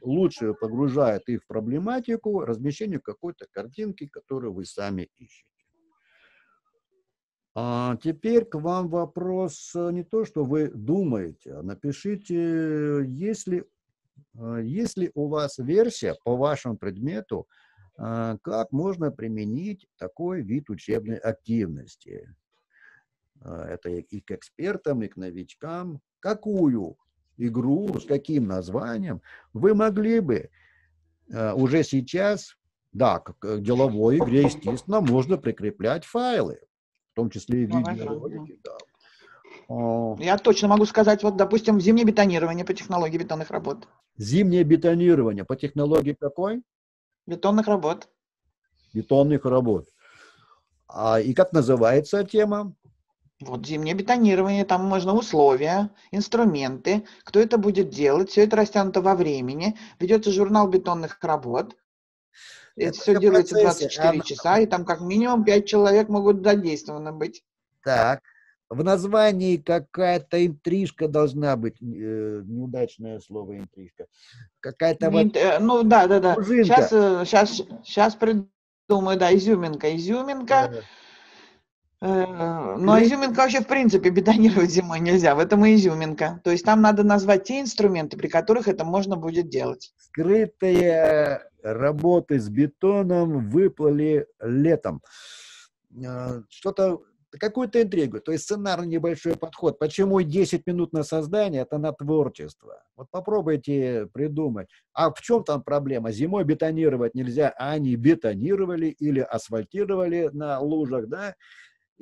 [SPEAKER 1] лучше погружает их в проблематику, размещение какой-то картинки, которую вы сами ищете. А теперь к вам вопрос э, не то, что вы думаете, а напишите, если, э, если у вас версия по вашему предмету, как можно применить такой вид учебной активности. Это и к экспертам, и к новичкам. Какую игру, с каким названием вы могли бы уже сейчас, да, к деловой игре, естественно, можно прикреплять файлы в том числе и видеоролики, да.
[SPEAKER 3] Я точно могу сказать, вот, допустим, зимнее бетонирование по технологии бетонных работ.
[SPEAKER 1] Зимнее бетонирование по технологии какой?
[SPEAKER 3] Бетонных работ.
[SPEAKER 1] Бетонных работ. А, и как называется тема?
[SPEAKER 3] Вот зимнее бетонирование, там можно условия, инструменты, кто это будет делать, все это растянуто во времени, ведется журнал бетонных работ, это все делается процессе, 24 она... часа, и там как минимум 5 человек могут задействованы быть.
[SPEAKER 1] Так. В названии какая-то интрижка должна быть, э, неудачное слово интрижка. Какая-то
[SPEAKER 3] вот... Э, ну да, да, да. Сейчас, сейчас, сейчас придумаю, да, изюминка. Изюминка. Да. Э, но изюминка вообще в принципе бетонировать зимой нельзя, в этом и изюминка. То есть там надо назвать те инструменты, при которых это можно будет делать.
[SPEAKER 1] Скрытые работы с бетоном выплыли летом. А, что-то, какую-то интригу, то есть сценарный небольшой подход. Почему 10 минут на создание, это на творчество. Вот попробуйте придумать. А в чем там проблема? Зимой бетонировать нельзя, а они бетонировали или асфальтировали на лужах, да,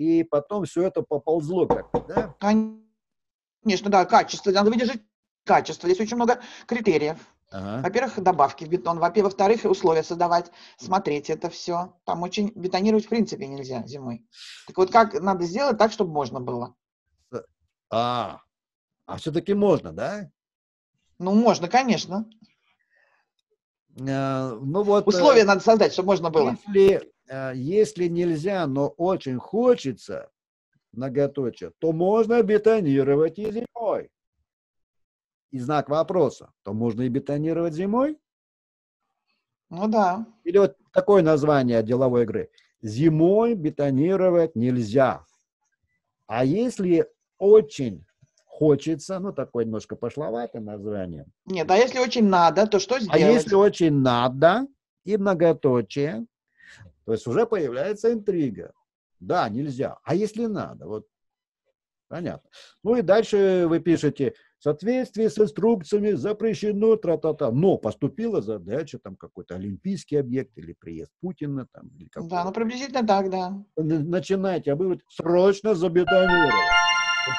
[SPEAKER 1] и потом все это поползло как-то, да?
[SPEAKER 3] Конечно, да, качество, надо выдержать качество. Здесь очень много критериев. Ага. Во-первых, добавки в бетон. Во-вторых, условия создавать, смотреть это все. Там очень бетонировать в принципе нельзя зимой. Так вот, как надо сделать так, чтобы можно было?
[SPEAKER 1] А, а все-таки можно, да?
[SPEAKER 3] Ну, можно, конечно.
[SPEAKER 1] А, ну, вот,
[SPEAKER 3] Условия э, надо создать, чтобы можно было.
[SPEAKER 1] Если, если нельзя, но очень хочется, многоточие, то можно бетонировать и зимой и знак вопроса, то можно и бетонировать зимой?
[SPEAKER 3] Ну да.
[SPEAKER 1] Или вот такое название деловой игры. Зимой бетонировать нельзя. А если очень хочется, ну такое немножко пошловатое название.
[SPEAKER 3] Нет, а если очень надо, то что сделать?
[SPEAKER 1] А если очень надо и многоточие, то есть уже появляется интрига. Да, нельзя. А если надо? Вот понятно. Ну и дальше вы пишете, в соответствии с инструкциями запрещено тра-та-та. Но поступила задача, там какой-то олимпийский объект или приезд Путина. Там, или
[SPEAKER 3] да, ну приблизительно так, да.
[SPEAKER 1] Начинайте, а вот срочно забетонировать.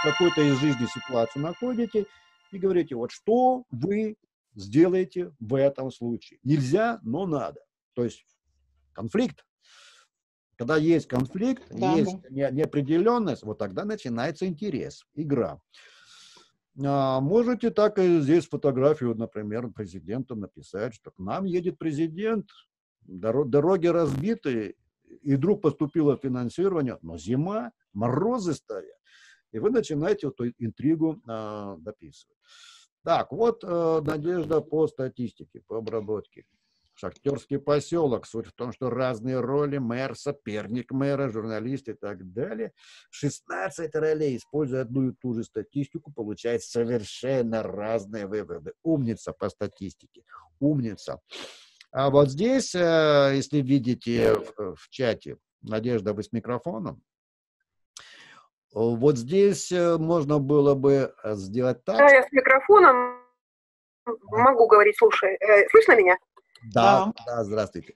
[SPEAKER 1] какую-то из жизни ситуацию находите и говорите, вот что вы сделаете в этом случае. Нельзя, но надо. То есть конфликт. Когда есть конфликт, да, есть да. неопределенность, вот тогда начинается интерес, игра. А, можете так и здесь фотографию, например, президента написать, что к нам едет президент, дороги разбиты, и вдруг поступило финансирование, но зима, морозы стоят. И вы начинаете эту интригу а, дописывать. Так, вот э, надежда по статистике, по обработке. Шахтерский поселок. Суть в том, что разные роли, мэр, соперник мэра, журналист и так далее. 16 ролей, используя одну и ту же статистику, получает совершенно разные выводы. Умница по статистике. Умница. А вот здесь, э, если видите в, в чате, Надежда, вы с микрофоном, вот здесь э, можно было бы э, сделать так.
[SPEAKER 4] Да, я с микрофоном могу говорить, слушай. Слышно меня?
[SPEAKER 1] Да, да, да здравствуйте.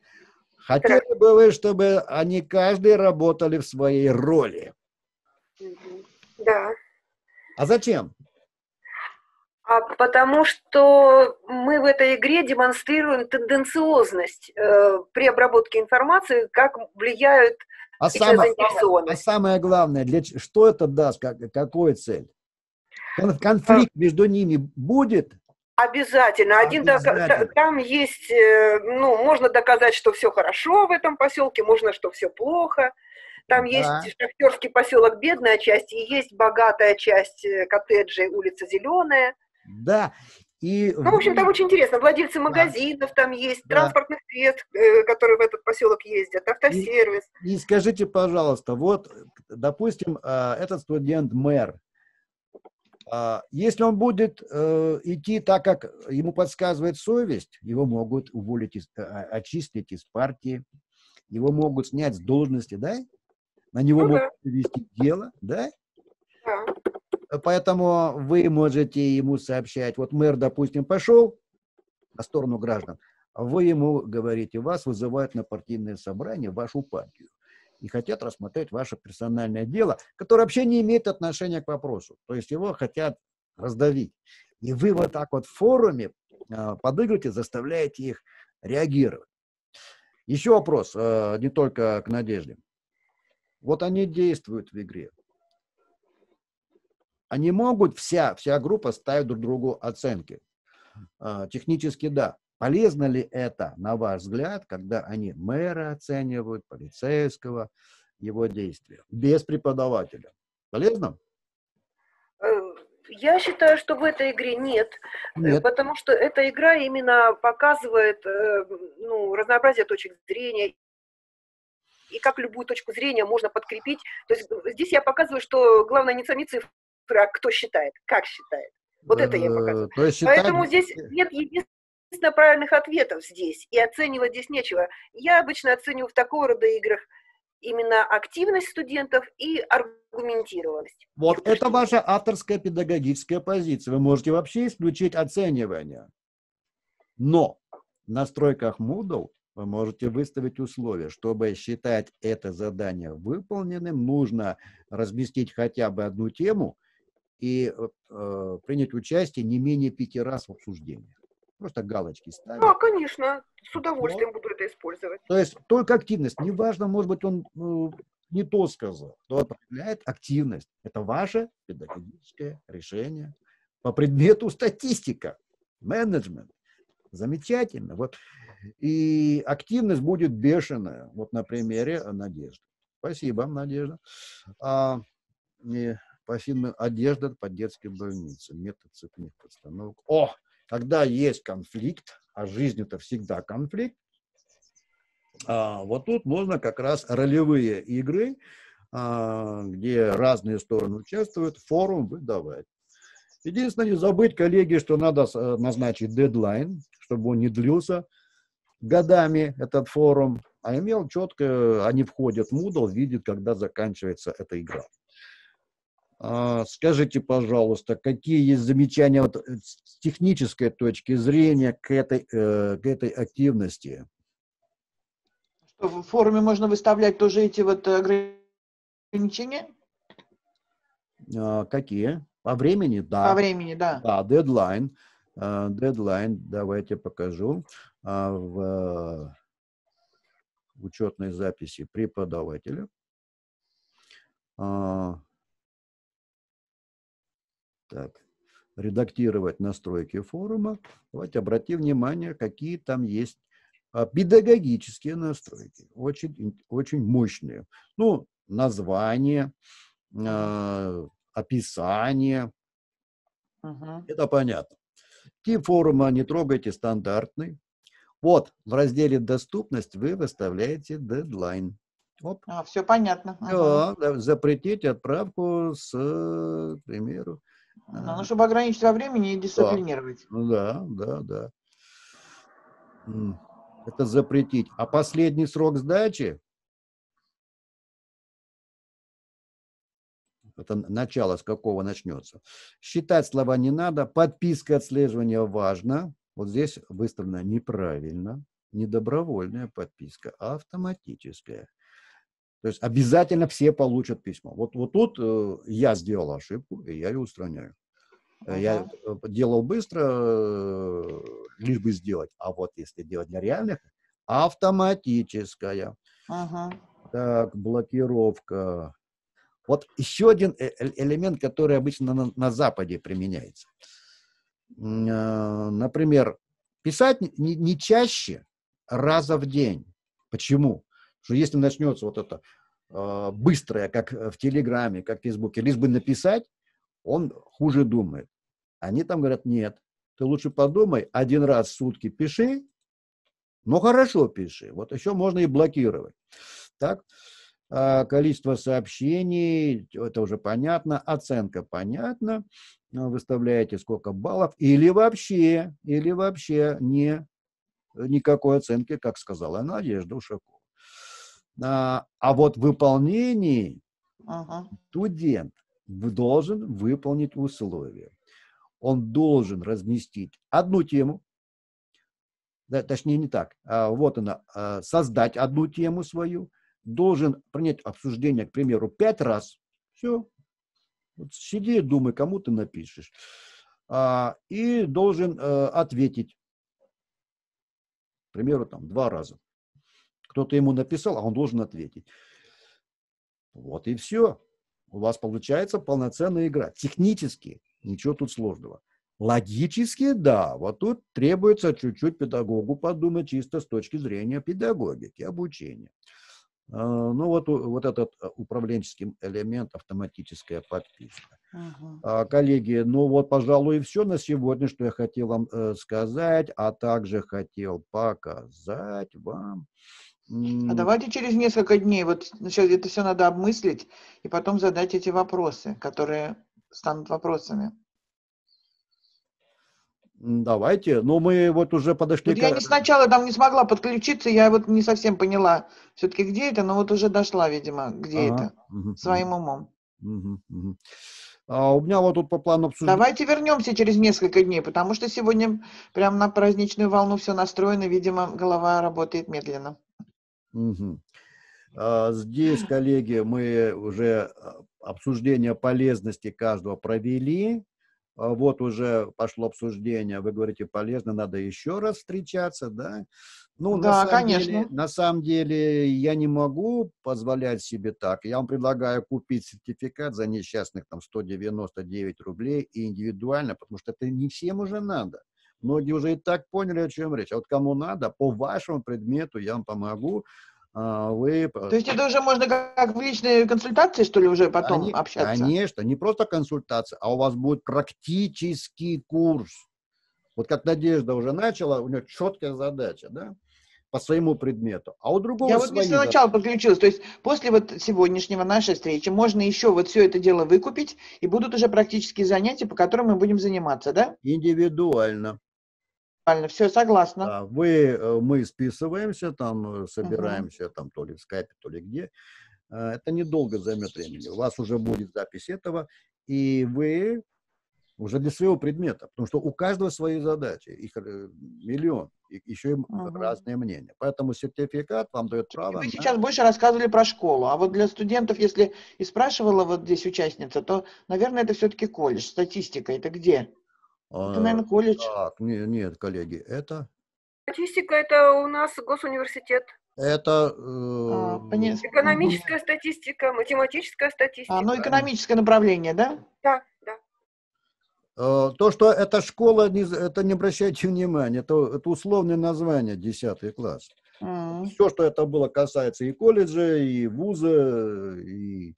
[SPEAKER 1] Хотели бы вы, чтобы они каждый работали в своей роли?
[SPEAKER 4] Да.
[SPEAKER 1] А зачем?
[SPEAKER 4] А потому что мы в этой игре демонстрируем тенденциозность э, при обработке информации, как влияют
[SPEAKER 1] а самое, а самое главное, для, что это даст, как, какой цель? Конфликт а, между ними будет
[SPEAKER 4] Обязательно. Один Обязательно. там есть, э, ну, можно доказать, что все хорошо в этом поселке, можно, что все плохо. Там да. есть шахтерский поселок бедная часть, и есть богатая часть э, коттеджей, улица Зеленая.
[SPEAKER 1] Да.
[SPEAKER 4] И... Ну, в общем, там очень интересно. Владельцы магазинов да. там есть, да. транспортных средств, э, которые в этот поселок ездят, автосервис.
[SPEAKER 1] И, и скажите, пожалуйста, вот, допустим, этот студент-мэр, если он будет э, идти так, как ему подсказывает совесть, его могут уволить, из, э, очистить из партии, его могут снять с должности, да? На него ну, могут вести дело, да? да? Поэтому вы можете ему сообщать, вот мэр, допустим, пошел на сторону граждан, а вы ему говорите, вас вызывают на партийное собрание, вашу партию и хотят рассмотреть ваше персональное дело, которое вообще не имеет отношения к вопросу. То есть его хотят раздавить. И вы вот так вот в форуме э, подыгрываете, заставляете их реагировать. Еще вопрос, э, не только к Надежде. Вот они действуют в игре. Они могут, вся, вся группа ставить друг другу оценки. Э, технически да. Полезно ли это, на ваш взгляд, когда они мэра оценивают, полицейского, его действия, без преподавателя? Полезно?
[SPEAKER 4] Э, я считаю, что в этой игре нет, э, нет, потому что эта игра именно показывает э, ну, разнообразие точек зрения и как любую точку зрения можно подкрепить. То есть здесь я показываю, что главное не сами цифры, а кто считает, как считает. Вот это я показываю. То есть считать... Поэтому здесь нет единственного единственно правильных ответов здесь, и оценивать здесь нечего. Я обычно оцениваю в такого рода играх именно активность студентов и аргументированность.
[SPEAKER 1] Вот это ваша авторская педагогическая позиция. Вы можете вообще исключить оценивание. Но в настройках Moodle вы можете выставить условия, чтобы считать это задание выполненным, нужно разместить хотя бы одну тему и э, принять участие не менее пяти раз в обсуждении. Просто галочки ставят.
[SPEAKER 4] Да, конечно, с удовольствием Но, буду это использовать.
[SPEAKER 1] То есть только активность. Неважно, может быть, он ну, не то сказал, но проявляет активность. Это ваше педагогическое решение по предмету статистика, менеджмент. Замечательно. Вот. И активность будет бешеная. Вот на примере Надежды. Спасибо, Надежда. А, не, спасибо. Одежда по детской больнице. Метод цепных постановок. О, когда есть конфликт, а жизнь это всегда конфликт, а, вот тут можно как раз ролевые игры, а, где разные стороны участвуют, форум выдавать. Единственное, не забыть, коллеги, что надо назначить дедлайн, чтобы он не длился годами, этот форум, а имел четко, они входят в Moodle, видят, когда заканчивается эта игра. А, скажите, пожалуйста, какие есть замечания вот э, с технической точки зрения к этой, э, к этой активности?
[SPEAKER 3] Что, в форуме можно выставлять тоже эти вот ограничения?
[SPEAKER 1] А, какие? По времени, да.
[SPEAKER 3] По времени, да.
[SPEAKER 1] Да, дедлайн. Дедлайн, давайте покажу. В учетной записи преподавателя. Так, редактировать настройки форума. Давайте обратим внимание, какие там есть а, педагогические настройки. Очень, очень мощные. Ну, название, э, описание. Угу. Это понятно. Тип форума не трогайте стандартный. Вот, в разделе «Доступность» вы выставляете дедлайн.
[SPEAKER 3] Оп. А, все понятно.
[SPEAKER 1] Да, да, запретить отправку с, к примеру,
[SPEAKER 3] ну, ну, чтобы ограничить во времени и дисциплинировать.
[SPEAKER 1] Да, да, да. Это запретить. А последний срок сдачи, это начало, с какого начнется. Считать слова не надо. Подписка отслеживания важно. Вот здесь выставлено неправильно. Не добровольная подписка, а автоматическая. То есть обязательно все получат письмо. Вот, вот тут э, я сделал ошибку, и я ее устраняю. Uh-huh. Я э, делал быстро, э, лишь бы сделать. А вот если делать для реальных, автоматическая. Uh-huh. Так, блокировка. Вот еще один э, элемент, который обычно на, на Западе применяется. Например, писать не, не чаще раза в день. Почему? Что если начнется вот это э, быстрое, как в Телеграме, как в Фейсбуке, лишь бы написать, он хуже думает. Они там говорят, нет, ты лучше подумай, один раз в сутки пиши, но хорошо пиши. Вот еще можно и блокировать. Так, а, количество сообщений, это уже понятно, оценка понятна, выставляете сколько баллов, или вообще, или вообще не, никакой оценки, как сказала Надежда Ушакова. А, а вот в выполнении ага. студент должен выполнить условия. Он должен разместить одну тему, да, точнее не так, а, вот она, а, создать одну тему свою, должен принять обсуждение, к примеру, пять раз. Все. Вот сиди и думай, кому ты напишешь. А, и должен а, ответить, к примеру, там, два раза. Кто-то ему написал, а он должен ответить. Вот и все. У вас получается полноценная игра. Технически ничего тут сложного. Логически, да, вот тут требуется чуть-чуть педагогу подумать чисто с точки зрения педагогики, обучения. А, ну вот, вот этот э, управленческий элемент, автоматическая подписка. Uh-huh. Коллеги, ну вот, пожалуй, и все на сегодня, что я хотел вам э, сказать, а также хотел показать вам
[SPEAKER 3] а давайте через несколько дней, вот сейчас это все надо обмыслить и потом задать эти вопросы, которые станут вопросами.
[SPEAKER 1] Давайте, но мы вот уже подошли
[SPEAKER 3] вот к... Я не сначала там не смогла подключиться, я вот не совсем поняла все-таки, где это, но вот уже дошла, видимо, где ага. это, угу. своим умом. Угу,
[SPEAKER 1] угу. А у меня вот тут по плану
[SPEAKER 3] обсуждения... Давайте вернемся через несколько дней, потому что сегодня прям на праздничную волну все настроено, видимо, голова работает медленно.
[SPEAKER 1] Угу. Здесь, коллеги, мы уже а, обсуждение полезности каждого провели. А вот уже пошло обсуждение, вы говорите, полезно, надо еще раз встречаться, да? Ну, да, на самом конечно. Деле, на самом деле я не могу позволять себе так. Я вам предлагаю купить сертификат за несчастных там 199 рублей и индивидуально, потому что это не всем уже надо. Многие уже и так поняли, о чем речь. А вот кому надо, по вашему предмету я вам помогу.
[SPEAKER 3] А, вы... То есть это уже можно как в личной консультации, что ли, уже потом
[SPEAKER 1] Они,
[SPEAKER 3] общаться?
[SPEAKER 1] Конечно, не просто консультация, а у вас будет практический курс. Вот как Надежда уже начала, у нее четкая задача, да, по своему предмету, а у другого
[SPEAKER 3] Я вот не сначала подключилась, то есть после вот сегодняшнего нашей встречи можно еще вот все это дело выкупить, и будут уже практические занятия, по которым мы будем заниматься, да?
[SPEAKER 1] Индивидуально.
[SPEAKER 3] Правильно, все, согласна.
[SPEAKER 1] Да, вы, э, мы списываемся, там, э, собираемся, угу. там, то ли в скайпе, то ли где. Э, это недолго займет времени. У вас уже будет запись этого, и вы уже для своего предмета, потому что у каждого свои задачи, их э, миллион, и еще им угу. разные мнения. Поэтому сертификат вам дает право.
[SPEAKER 3] Вы на... сейчас больше рассказывали про школу, а вот для студентов, если и спрашивала вот здесь участница, то, наверное, это все-таки колледж, статистика, это где?
[SPEAKER 1] А, это, наверное, колледж. Так, нет, нет, коллеги, это...
[SPEAKER 4] Статистика это у нас госуниверситет.
[SPEAKER 1] Это э, а,
[SPEAKER 4] экономическая статистика, математическая статистика.
[SPEAKER 3] А, ну экономическое направление, да?
[SPEAKER 4] Да, да.
[SPEAKER 1] Э, то, что это школа, это не обращайте внимания, это, это условное название 10 класс. Mm. Все, что это было, касается и колледжа, и вуза, и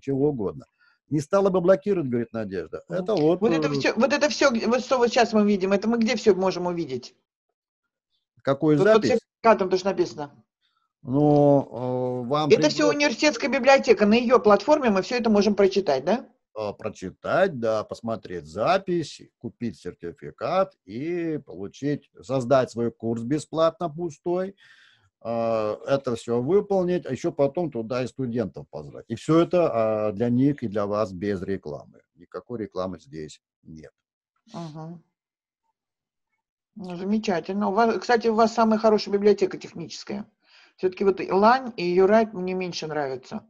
[SPEAKER 1] чего угодно. Не стало бы блокировать, говорит Надежда. Это вот...
[SPEAKER 3] Вот это все, вот это все, вот что вот сейчас мы видим, это мы где все можем увидеть?
[SPEAKER 1] Какую вот, запись?
[SPEAKER 3] Вот там тоже написано.
[SPEAKER 1] Ну, вам...
[SPEAKER 3] Это придет... все университетская библиотека, на ее платформе мы все это можем прочитать, да?
[SPEAKER 1] А, прочитать, да, посмотреть запись, купить сертификат и получить, создать свой курс бесплатно пустой, это все выполнить, а еще потом туда и студентов позвать. И все это а, для них и для вас без рекламы. Никакой рекламы здесь нет.
[SPEAKER 3] Угу. Ну, замечательно. У вас, кстати, у вас самая хорошая библиотека техническая. Все-таки вот Лань и Юрайт мне меньше нравятся.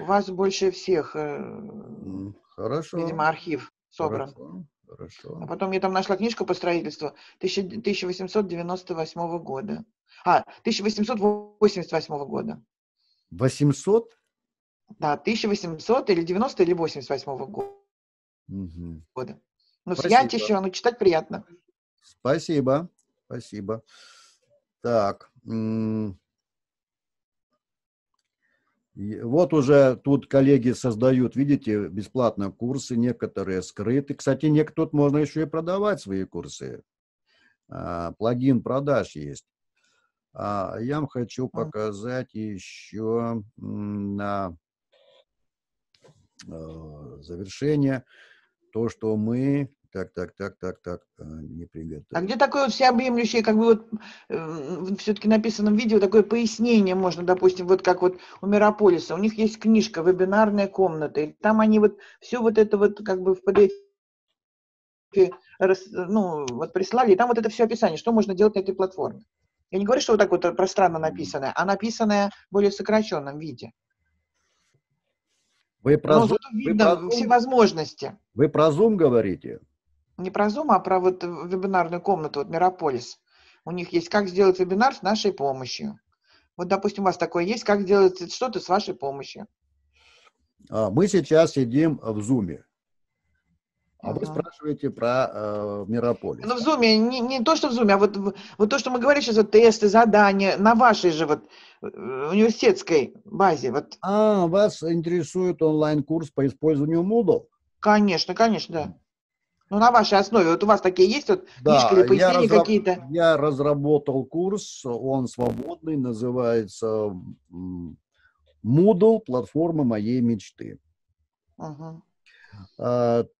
[SPEAKER 3] У вас больше всех, э,
[SPEAKER 1] Хорошо.
[SPEAKER 3] видимо, архив собран.
[SPEAKER 1] Хорошо. Хорошо.
[SPEAKER 3] А потом я там нашла книжку по строительству 1898 года. А, 1888 года.
[SPEAKER 1] 800?
[SPEAKER 3] Да, 1800 или 90 или 88 года. Угу. года. Ну, с Янти еще, ну, читать приятно.
[SPEAKER 1] Спасибо, спасибо. Так, вот уже тут коллеги создают, видите, бесплатно курсы, некоторые скрыты. Кстати, некоторые тут можно еще и продавать свои курсы. А, плагин продаж есть. А, я вам хочу показать еще на а, завершение то, что мы так, так, так, так, так, э, не приготовил.
[SPEAKER 3] А где такое вот всеобъемлющее, как бы вот э, все-таки написано в видео, такое пояснение можно, допустим, вот как вот у Мирополиса, у них есть книжка «Вебинарная комната», и там они вот все вот это вот как бы в PDF ну, вот прислали, и там вот это все описание, что можно делать на этой платформе. Я не говорю, что вот так вот пространно написанное, а написанное в более сокращенном виде.
[SPEAKER 1] Вы про,
[SPEAKER 3] Но видно вы про все возможности.
[SPEAKER 1] Вы про Zoom говорите?
[SPEAKER 3] не про Zoom, а про вот вебинарную комнату, вот Мирополис. У них есть «Как сделать вебинар с нашей помощью». Вот, допустим, у вас такое есть, как сделать что-то с вашей помощью.
[SPEAKER 1] А, мы сейчас сидим в Zoom. А вы спрашиваете про э, Мирополис.
[SPEAKER 3] Ну, в Зуме, не, не то, что в Зуме, а вот, вот то, что мы говорим сейчас, вот тесты, задания, на вашей же вот э, университетской базе. Вот.
[SPEAKER 1] А, вас интересует онлайн-курс по использованию Moodle?
[SPEAKER 3] Конечно, конечно, да. Ну, на вашей основе. Вот у вас такие есть вот
[SPEAKER 1] да,
[SPEAKER 3] книжки или пояснения разраб... какие-то?
[SPEAKER 1] Я разработал курс, он свободный, называется Moodle, платформа моей мечты. Угу.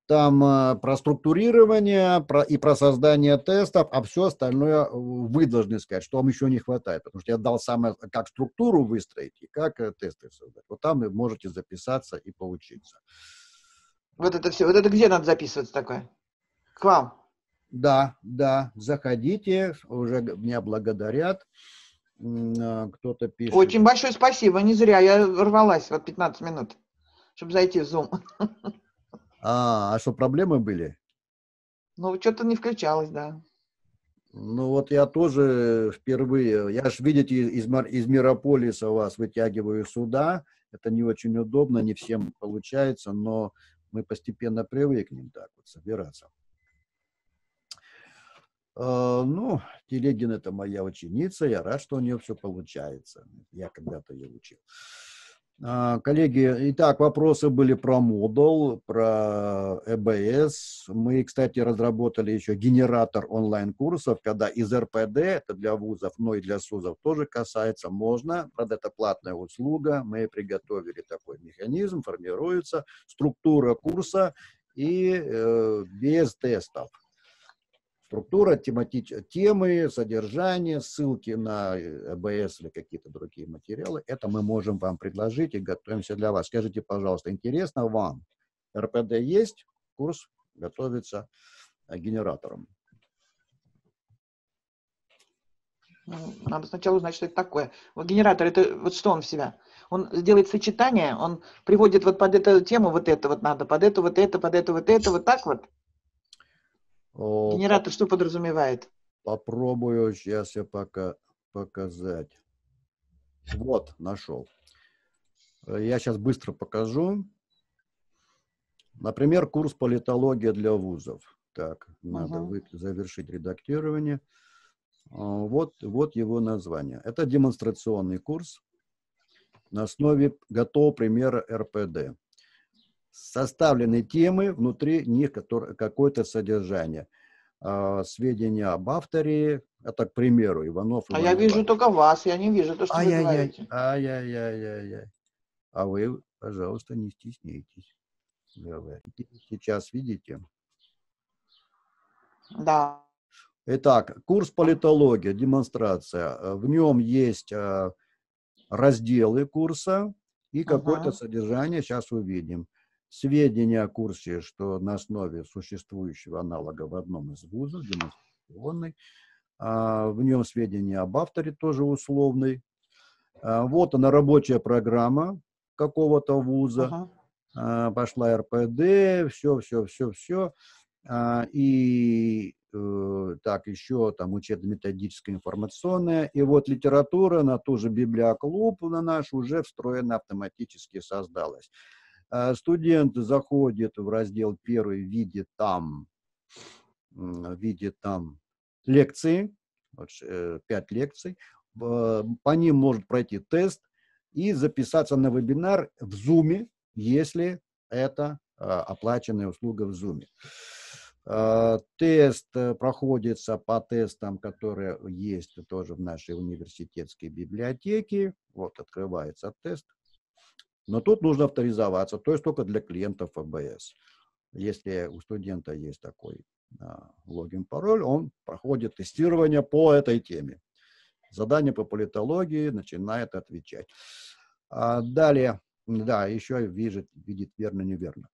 [SPEAKER 1] Там а, про структурирование про, и про создание тестов, а все остальное э, вы должны сказать, что вам еще не хватает. Потому что я дал самое, как структуру выстроить и как э, тесты создать. Вот там вы можете записаться и поучиться.
[SPEAKER 3] Вот это все. Вот это где надо записываться такое? К вам?
[SPEAKER 1] Да, да. Заходите, уже меня благодарят. Кто-то пишет.
[SPEAKER 3] Очень большое спасибо. Не зря я рвалась вот 15 минут, чтобы зайти в Zoom.
[SPEAKER 1] А, а что, проблемы были?
[SPEAKER 3] Ну, что-то не включалось, да.
[SPEAKER 1] Ну вот я тоже впервые, я же, видите, из, из Мирополиса вас вытягиваю сюда, это не очень удобно, не всем получается, но мы постепенно привыкнем так вот собираться. Uh, ну, Телегин это моя ученица, я рад, что у нее все получается. Я когда-то ее учил. А, коллеги, итак, вопросы были про Moodle, про EBS. Мы, кстати, разработали еще генератор онлайн-курсов, когда из РПД, это для вузов, но и для СУЗов тоже касается, можно. Правда, это платная услуга. Мы приготовили такой механизм, формируется структура курса и э, без тестов структура, тематич... темы, содержание, ссылки на АБС или какие-то другие материалы. Это мы можем вам предложить и готовимся для вас. Скажите, пожалуйста, интересно вам? РПД есть? Курс готовится генератором.
[SPEAKER 3] Ну, надо сначала узнать, что это такое. Вот генератор, это вот что он в себя? Он сделает сочетание, он приводит вот под эту тему вот это вот надо, под это вот это, под это вот это, вот так вот? Генератор что подразумевает?
[SPEAKER 1] Попробую сейчас я пока показать. Вот, нашел. Я сейчас быстро покажу. Например, курс политология для вузов. Так, надо угу. завершить редактирование. А, вот, вот его название. Это демонстрационный курс на основе готового примера РПД. Составлены темы, внутри них какое-то содержание. А, сведения об авторе, это, к примеру, Иванов.
[SPEAKER 3] А я вижу только вас, я не вижу то, что ай, вы говорите.
[SPEAKER 1] Ай-яй-яй-яй-яй. А вы, пожалуйста, не стесняйтесь. Говорите. Сейчас видите?
[SPEAKER 3] Да.
[SPEAKER 1] Итак, курс политология, демонстрация. В нем есть э, разделы курса и какое-то ага. содержание, сейчас увидим. Сведения о курсе, что на основе существующего аналога в одном из вузов, демонстрационный. А, в нем сведения об авторе тоже условный. А, вот она рабочая программа какого-то вуза. Ага. А, пошла РПД, все, все, все, все. И Э, так, еще там учебно-методическая информационная, и вот литература на ту же библиоклуб на наш уже встроена автоматически создалась. А студент заходит в раздел первый, видит там, видит там лекции, вот, 5 э, лекций, по ним может пройти тест и записаться на вебинар в Zoom, если это а, оплаченная услуга в Zoom. Э, тест э, проходится по тестам, которые есть тоже в нашей университетской библиотеке. Вот открывается тест. Но тут нужно авторизоваться, то есть только для клиентов ФБС. Если у студента есть такой а, логин, пароль, он проходит тестирование по этой теме. Задание по политологии начинает отвечать. А далее, да, еще видит, видит верно-неверно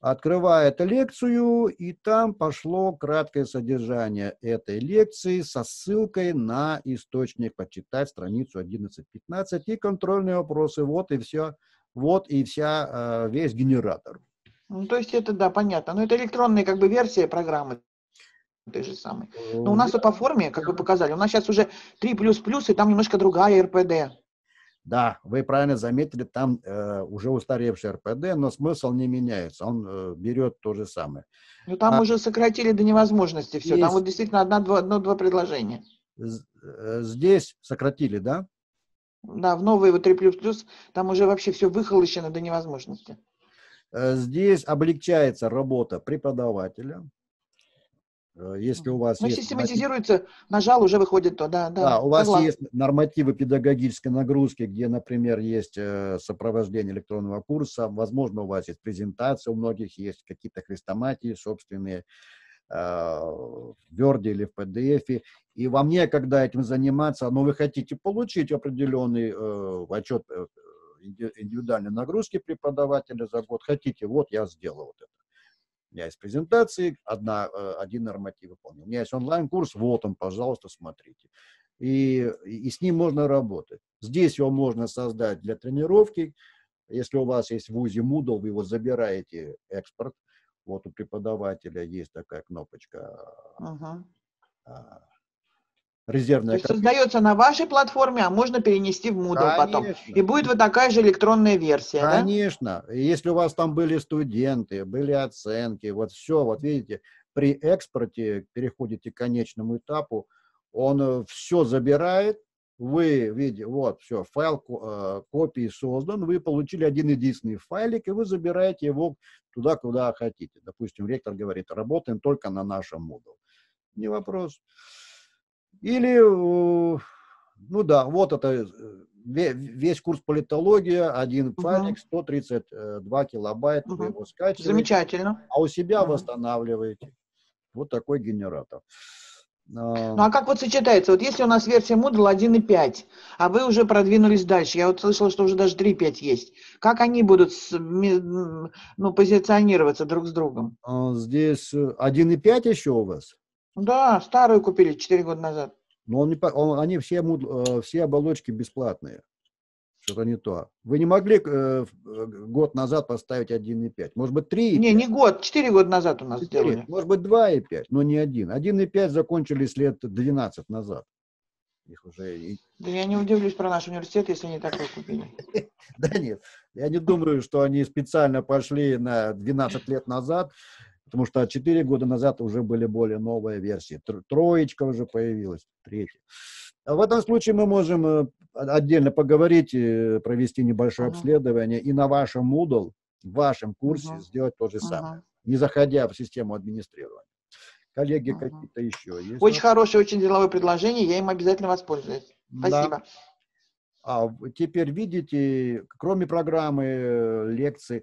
[SPEAKER 1] открывает лекцию, и там пошло краткое содержание этой лекции со ссылкой на источник, почитать страницу 11-15 и контрольные вопросы. Вот и все, вот и вся, э, весь генератор.
[SPEAKER 3] Ну, то есть это, да, понятно. Но это электронная как бы версия программы той же самой. Но у нас по форме, как вы показали, у нас сейчас уже 3++, и там немножко другая РПД.
[SPEAKER 1] Да, вы правильно заметили, там э, уже устаревший РПД, но смысл не меняется, он э, берет то же самое.
[SPEAKER 3] Ну там а, уже сократили до невозможности все, там вот действительно одно-два одно, предложения.
[SPEAKER 1] Э, здесь сократили, да?
[SPEAKER 3] Да, в новые вот 3++, там уже вообще все выхолощено до невозможности.
[SPEAKER 1] Э, здесь облегчается работа преподавателя, Э, если у вас
[SPEAKER 3] ну, есть систематизируется, нажал, уже выходит то, да, да.
[SPEAKER 1] Да, у вас согласна. есть нормативы педагогической нагрузки, где, например, есть э, сопровождение электронного курса, возможно, у вас есть презентация, у многих есть какие-то хрестоматии собственные, в Word или в PDF, и вам некогда этим заниматься, но вы хотите получить определенный отчет индивидуальной нагрузки преподавателя за год, хотите, вот я сделал вот это. У меня есть презентации, одна, э, один норматив выполнил. У меня есть онлайн-курс, вот он, пожалуйста, смотрите. И, и с ним можно работать. Здесь его можно создать для тренировки. Если у вас есть в ВУЗе Moodle, вы его забираете, экспорт. Вот у преподавателя есть такая кнопочка. Uh-huh резервная.
[SPEAKER 3] То есть создается на вашей платформе, а можно перенести в Moodle Конечно. потом. И будет вот такая же электронная версия,
[SPEAKER 1] Конечно. Да? Если у вас там были студенты, были оценки, вот все, вот видите, при экспорте переходите к конечному этапу, он э, все забирает, вы видите, вот, все, файл э, копии создан, вы получили один единственный файлик, и вы забираете его туда, куда хотите. Допустим, ректор говорит, работаем только на нашем Moodle. Не вопрос. Или, э, ну да, вот это э, весь курс политология, один угу. файлик, 132 килобайт, угу. вы его скачиваете.
[SPEAKER 3] Замечательно.
[SPEAKER 1] А у себя угу. восстанавливаете. Вот такой генератор.
[SPEAKER 3] Ну а как вот сочетается? Вот если у нас версия Moodle 1.5, а вы уже продвинулись дальше, я вот слышала, что уже даже 3.5 есть. Как они будут ну, позиционироваться друг с другом?
[SPEAKER 1] А, здесь 1.5 еще у вас?
[SPEAKER 3] Да, старую купили 4 года назад.
[SPEAKER 1] Но он не, он, они все, э, все оболочки бесплатные. Что-то не то. Вы не могли э, э год назад поставить 1,5? Может быть, 3,5?
[SPEAKER 3] Не, не год, 4 года назад у нас 4,
[SPEAKER 1] сделали. Может быть, 2,5, но не 1. 1,5 закончились лет 12 назад.
[SPEAKER 3] Их уже... Да я не удивлюсь про наш университет, если они такое купили.
[SPEAKER 1] Да нет, я не думаю, что они специально пошли на 12 лет назад, потому что 4 года назад уже были более новые версии. Троечка уже появилась, третья. А в этом случае мы можем э, отдельно поговорить, провести небольшое uh-huh. обследование и на вашем Moodle, в вашем курсе uh-huh. сделать то же самое, uh-huh. не заходя в систему администрирования. Коллеги, uh-huh. какие-то еще есть?
[SPEAKER 3] Очень хорошее, очень деловое предложение, я им обязательно воспользуюсь. Спасибо. Да.
[SPEAKER 1] А теперь видите, кроме программы э, лекций,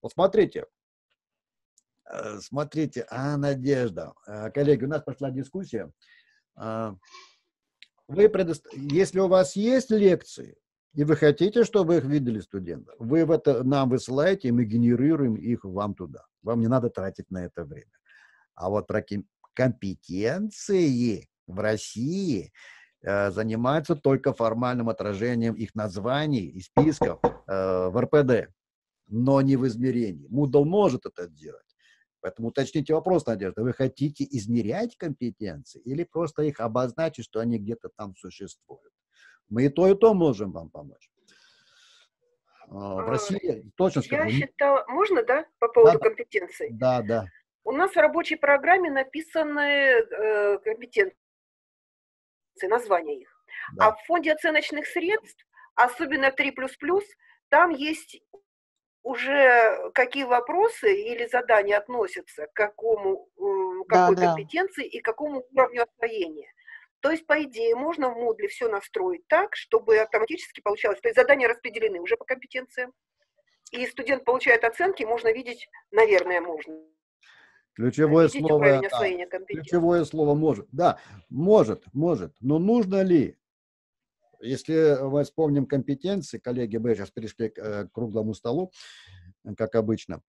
[SPEAKER 1] посмотрите, э, смотрите, а, Надежда, коллеги, у нас пошла дискуссия. Вы предост... Если у вас есть лекции, и вы хотите, чтобы их видели студенты, вы в это нам высылаете, и мы генерируем их вам туда. Вам не надо тратить на это время. А вот про компетенции в России э, занимаются только формальным отражением их названий и списков э, в РПД, но не в измерении. Moodle может это делать. Поэтому уточните вопрос, Надежда. Вы хотите измерять компетенции или просто их обозначить, что они где-то там существуют? Мы и то, и то можем вам помочь.
[SPEAKER 4] А, в России точно скажу. Я считала, можно, да, по поводу
[SPEAKER 1] да,
[SPEAKER 4] компетенций?
[SPEAKER 1] Да, да.
[SPEAKER 4] У нас в рабочей программе написаны э, компетенции, названия их. Да. А в фонде оценочных средств, особенно в 3++, там есть уже какие вопросы или задания относятся к какому, какой да, компетенции да. и какому уровню освоения. То есть, по идее, можно в Moodle все настроить так, чтобы автоматически получалось. То есть задания распределены уже по компетенциям. И студент получает оценки, можно видеть, наверное, можно.
[SPEAKER 1] Ключевое видеть слово, да, ключевое слово может. Да, может, может. Но нужно ли? Если мы вспомним компетенции, коллеги, мы сейчас перешли к, э, к круглому столу, как обычно,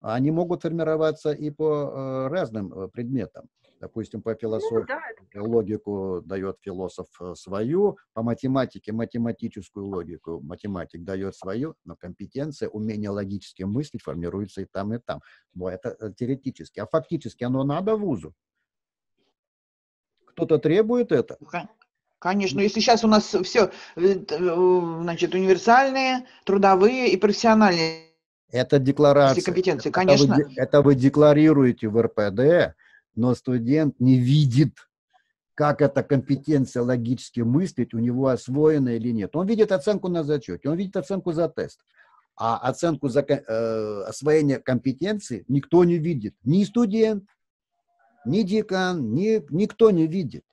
[SPEAKER 1] они могут формироваться и по э, разным э, предметам. Допустим, по философии, ну, да. логику дает философ свою, по математике математическую логику математик дает свою, но компетенция, умение логически мыслить формируется и там, и там. Но это теоретически. А фактически оно надо вузу. Кто-то требует это?
[SPEAKER 3] Конечно, если сейчас у нас все, э, значит, универсальные, трудовые и профессиональные
[SPEAKER 1] это декларация.
[SPEAKER 3] компетенции, конечно.
[SPEAKER 1] Это вы, это вы декларируете в РПД, но студент не видит, как эта компетенция логически мыслить у него освоена или нет. Он видит оценку на зачете, он видит оценку за тест. А оценку за э, освоение компетенции никто не видит. Ни студент, ни декан, ни, никто не видит.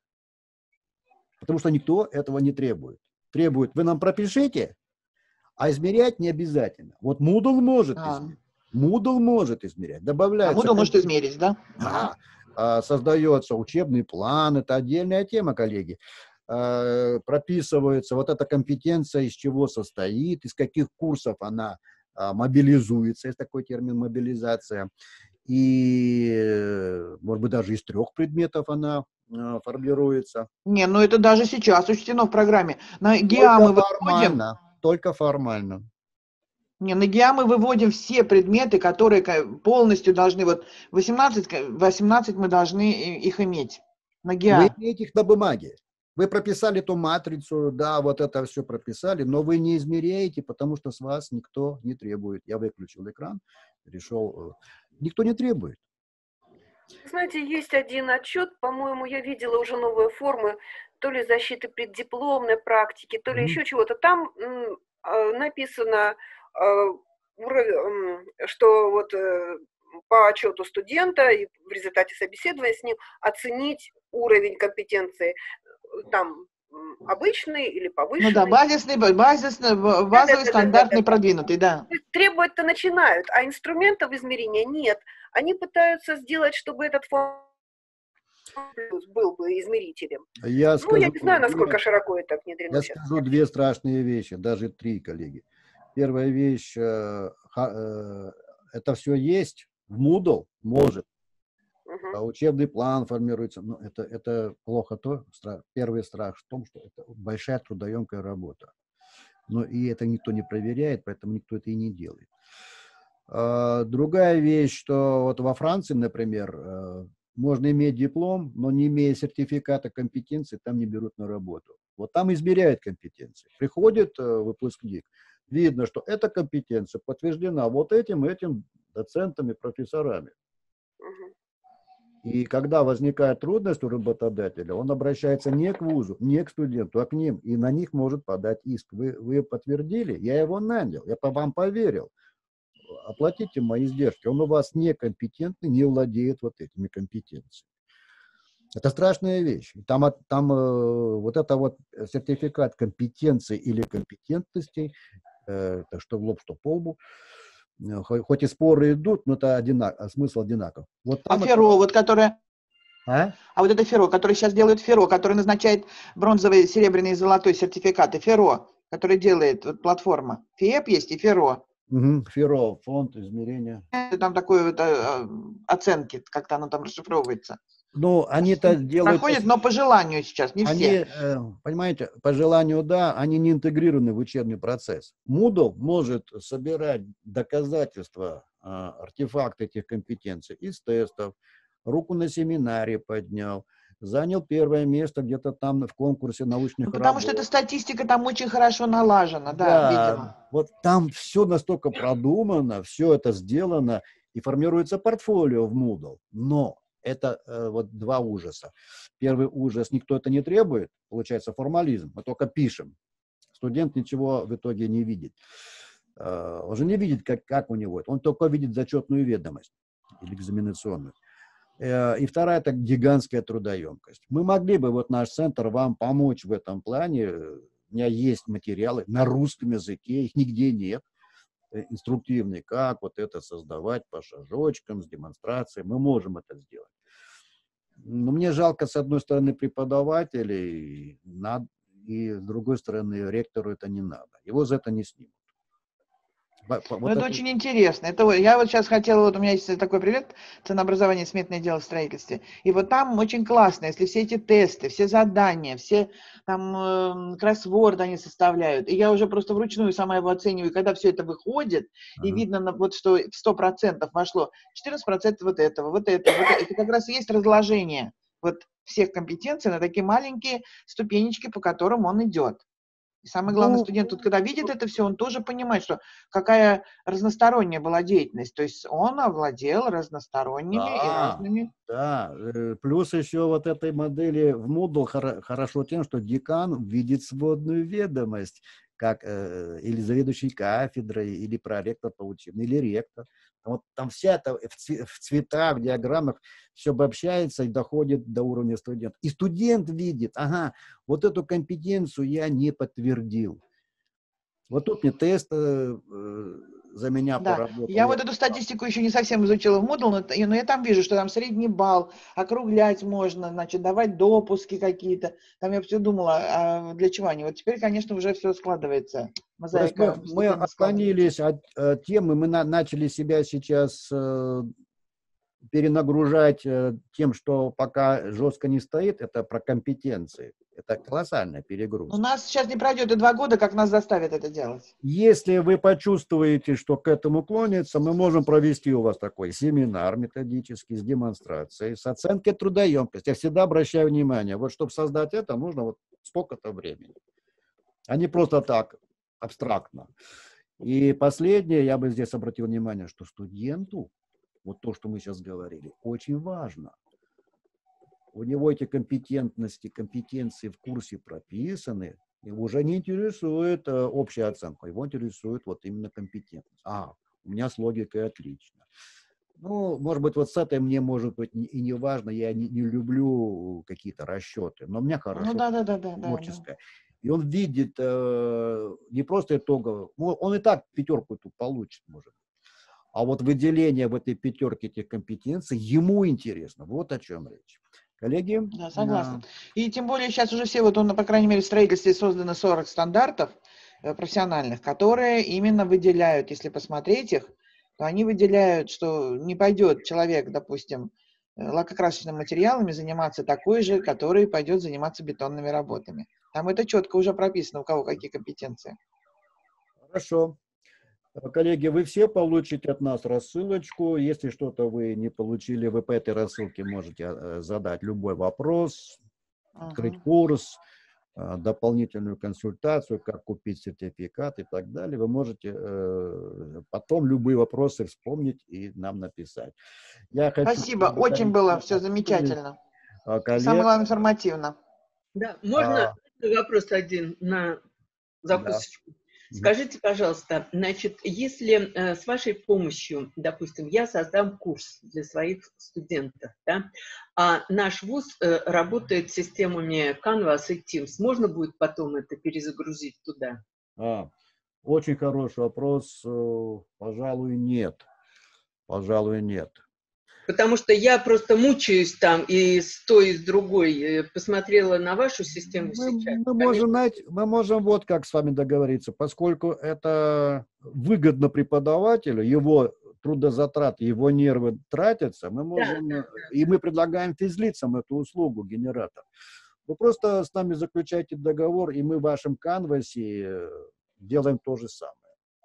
[SPEAKER 1] Потому что никто этого не требует. Требует, вы нам пропишите, а измерять не обязательно. Вот Moodle может а. измерять. Moodle может измерять. Добавляется.
[SPEAKER 3] А Moodle может измерить, да?
[SPEAKER 1] Да. А, создается учебный план. Это отдельная тема, коллеги. А, прописывается вот эта компетенция, из чего состоит, из каких курсов она а, мобилизуется, есть такой термин мобилизация. И, может быть, даже из трех предметов она а, формируется.
[SPEAKER 3] Не, ну это даже сейчас учтено в программе. На ГИА мы выводим...
[SPEAKER 1] Только формально.
[SPEAKER 3] Не, на ГИА мы выводим все предметы, которые полностью должны, вот 18, 18 мы должны их иметь.
[SPEAKER 1] На ГИА. Вы имеете их на бумаге. Вы прописали эту матрицу, да, вот это все прописали, но вы не измеряете, потому что с вас никто не требует. Я выключил экран, перешел. Э, никто не требует.
[SPEAKER 4] Знаете, есть один отчет, по-моему, я видела уже новые формы, то ли защиты преддипломной практики, то ли mm-hmm. еще чего-то. Там э, написано, э, что вот э, по отчету студента и в результате собеседования с ним оценить уровень компетенции там обычный или повышенный.
[SPEAKER 3] Ну да, базисный, базисный, базовый, да, да, стандартный, да, продвинутый, да.
[SPEAKER 4] Требовать-то начинают, а инструментов измерения нет. Они пытаются сделать, чтобы этот фонд был бы измерителем.
[SPEAKER 1] Я
[SPEAKER 4] ну,
[SPEAKER 1] скажу,
[SPEAKER 4] я не знаю, насколько широко это внедрено
[SPEAKER 1] Я
[SPEAKER 4] сейчас.
[SPEAKER 1] скажу две страшные вещи, даже три, коллеги. Первая вещь, э, э, это все есть в Moodle, может. Uh-huh. Учебный план формируется, но это, это плохо то, страх, первый страх в том, что это большая трудоемкая работа. Но и это никто не проверяет, поэтому никто это и не делает. А, другая вещь, что вот во Франции, например, э, можно иметь диплом, но не имея сертификата компетенции, там не берут на работу. Вот там измеряют компетенции. Приходит э, выпускник, видно, что эта компетенция подтверждена вот этим, этим доцентами, профессорами. И когда возникает трудность у работодателя, он обращается не к вузу, не к студенту, а к ним, и на них может подать иск. Вы, вы подтвердили, я его нанял, я по вам поверил. Оплатите мои издержки. Он у вас некомпетентный, не владеет вот этими компетенциями. Это страшная вещь. Там, там э, вот это вот сертификат компетенции или компетентности, э, что в лоб, что по лбу, Э, хоть и споры идут, но это одинак, а смысл одинаков.
[SPEAKER 3] Вот а Феро, это... вот которая... А? а вот это Феро, который сейчас делает Феро, который назначает бронзовый, серебряный и золотой сертификаты. Феро, который делает вот, платформа. ФИЭП есть и Феро.
[SPEAKER 1] Угу, ФЕРО, фонд измерения.
[SPEAKER 3] Там такое вот, а, оценки, как-то оно там расшифровывается.
[SPEAKER 1] Ну, они это делают...
[SPEAKER 3] Проходят, но по желанию сейчас, не
[SPEAKER 1] они,
[SPEAKER 3] все.
[SPEAKER 1] Э, понимаете, по желанию, да, они не интегрированы в учебный процесс. Moodle может собирать доказательства, э, артефакты этих компетенций из тестов, руку на семинаре поднял, занял первое место где-то там в конкурсе научных ну,
[SPEAKER 3] Потому работ. что эта статистика там очень хорошо налажена, да, да видимо.
[SPEAKER 1] Вот там все настолько продумано, все это сделано, и формируется портфолио в Moodle. Но это э, вот два ужаса. Первый ужас, никто это не требует, получается формализм, мы только пишем. Студент ничего в итоге не видит. Э, он же не видит, как, как у него это, он только видит зачетную ведомость или экзаменационную. Э, и вторая – это гигантская трудоемкость. Мы могли бы, вот наш центр, вам помочь в этом плане. У меня есть материалы на русском языке, их нигде нет. Э, инструктивный, как вот это создавать по шажочкам, с демонстрацией. Мы можем это сделать. Но мне жалко, с одной стороны, преподавателей, и с другой стороны, ректору это не надо. Его за это не снимут.
[SPEAKER 3] Вот ну, это, это очень интересно. Это, я вот сейчас хотела, вот у меня есть такой привет, ценообразование, сметное дело в строительстве. И вот там очень классно, если все эти тесты, все задания, все там э, кроссворд они составляют. И я уже просто вручную сама его оцениваю. И когда все это выходит, uh-huh. и видно, вот что в 100% вошло 14% вот этого, вот этого, вот это. Это как раз и есть разложение вот всех компетенций на такие маленькие ступенечки, по которым он идет. И самый главный ну, студент, тут, когда видит это все, он тоже понимает, что какая разносторонняя была деятельность. То есть он овладел разносторонними да, и разными.
[SPEAKER 1] Да, э, плюс еще вот этой модели в Moodle хорошо тем, что декан видит сводную ведомость, как э, или заведующий кафедрой, или проректор по учебной, или ректор. Вот там вся это в цветах, в диаграммах все обобщается и доходит до уровня студента. И студент видит, ага, вот эту компетенцию я не подтвердил. Вот тут мне тест э, э за меня
[SPEAKER 3] да. поработал. Я вот эту статистику еще не совсем изучила в Moodle, но, но я там вижу, что там средний балл, округлять можно, значит, давать допуски какие-то. Там я все думала, а для чего они? Вот теперь, конечно, уже все складывается.
[SPEAKER 1] Мозаика мы, мы отклонились от э, темы, мы на, начали себя сейчас э, перенагружать э, тем, что пока жестко не стоит, это про компетенции. Это колоссальная перегрузка.
[SPEAKER 3] У нас сейчас не пройдет и два года, как нас заставят это делать.
[SPEAKER 1] Если вы почувствуете, что к этому клонится, мы можем провести у вас такой семинар методический с демонстрацией, с оценкой трудоемкости. Я всегда обращаю внимание, вот чтобы создать это, нужно вот сколько-то времени. А не просто так, абстрактно. И последнее, я бы здесь обратил внимание, что студенту вот то, что мы сейчас говорили, очень важно. У него эти компетентности, компетенции в курсе прописаны, его уже не интересует э, общая оценка, его интересует вот именно компетентность. А, у меня с логикой отлично. Ну, может быть, вот с этой мне, может быть, и не важно, я не, не люблю какие-то расчеты, но у меня хорошо
[SPEAKER 3] ну, да, да, да, да,
[SPEAKER 1] творческое. Да, да. И он видит э, не просто итогово, он и так пятерку тут получит, может а вот выделение в этой пятерке этих компетенций ему интересно. Вот о чем речь. Коллеги?
[SPEAKER 3] Да, согласна. И тем более сейчас уже все, вот, он, по крайней мере, в строительстве создано 40 стандартов э, профессиональных, которые именно выделяют, если посмотреть их, то они выделяют, что не пойдет человек, допустим, э, лакокрасочными материалами заниматься такой же, который пойдет заниматься бетонными работами. Там это четко уже прописано, у кого какие компетенции.
[SPEAKER 1] Хорошо. Коллеги, вы все получите от нас рассылочку. Если что-то вы не получили, вы по этой рассылке можете э, задать любой вопрос, открыть курс, э, дополнительную консультацию, как купить сертификат и так далее. Вы можете э, потом любые вопросы вспомнить и нам написать.
[SPEAKER 3] Я хочу Спасибо, очень было все замечательно. Коллег. Самое главное, информативно.
[SPEAKER 5] Да, можно а... вопрос один на закусочку? Да. Скажите, пожалуйста, значит, если э, с вашей помощью, допустим, я создам курс для своих студентов, да, а наш вуз э, работает с системами Canvas и Teams, можно будет потом это перезагрузить туда?
[SPEAKER 1] А, очень хороший вопрос. Э, пожалуй, нет. Пожалуй, нет.
[SPEAKER 5] Потому что я просто мучаюсь там и с той, и с другой. Э, посмотрела на вашу систему
[SPEAKER 1] мы, сейчас. Мы можем, знаете, мы можем вот как с вами договориться. Поскольку это выгодно преподавателю, его трудозатраты, его нервы тратятся, мы можем, да, да, да. и мы предлагаем физлицам эту услугу, генератор. Вы просто с нами заключаете договор, и мы в вашем канвасе э, делаем то же самое.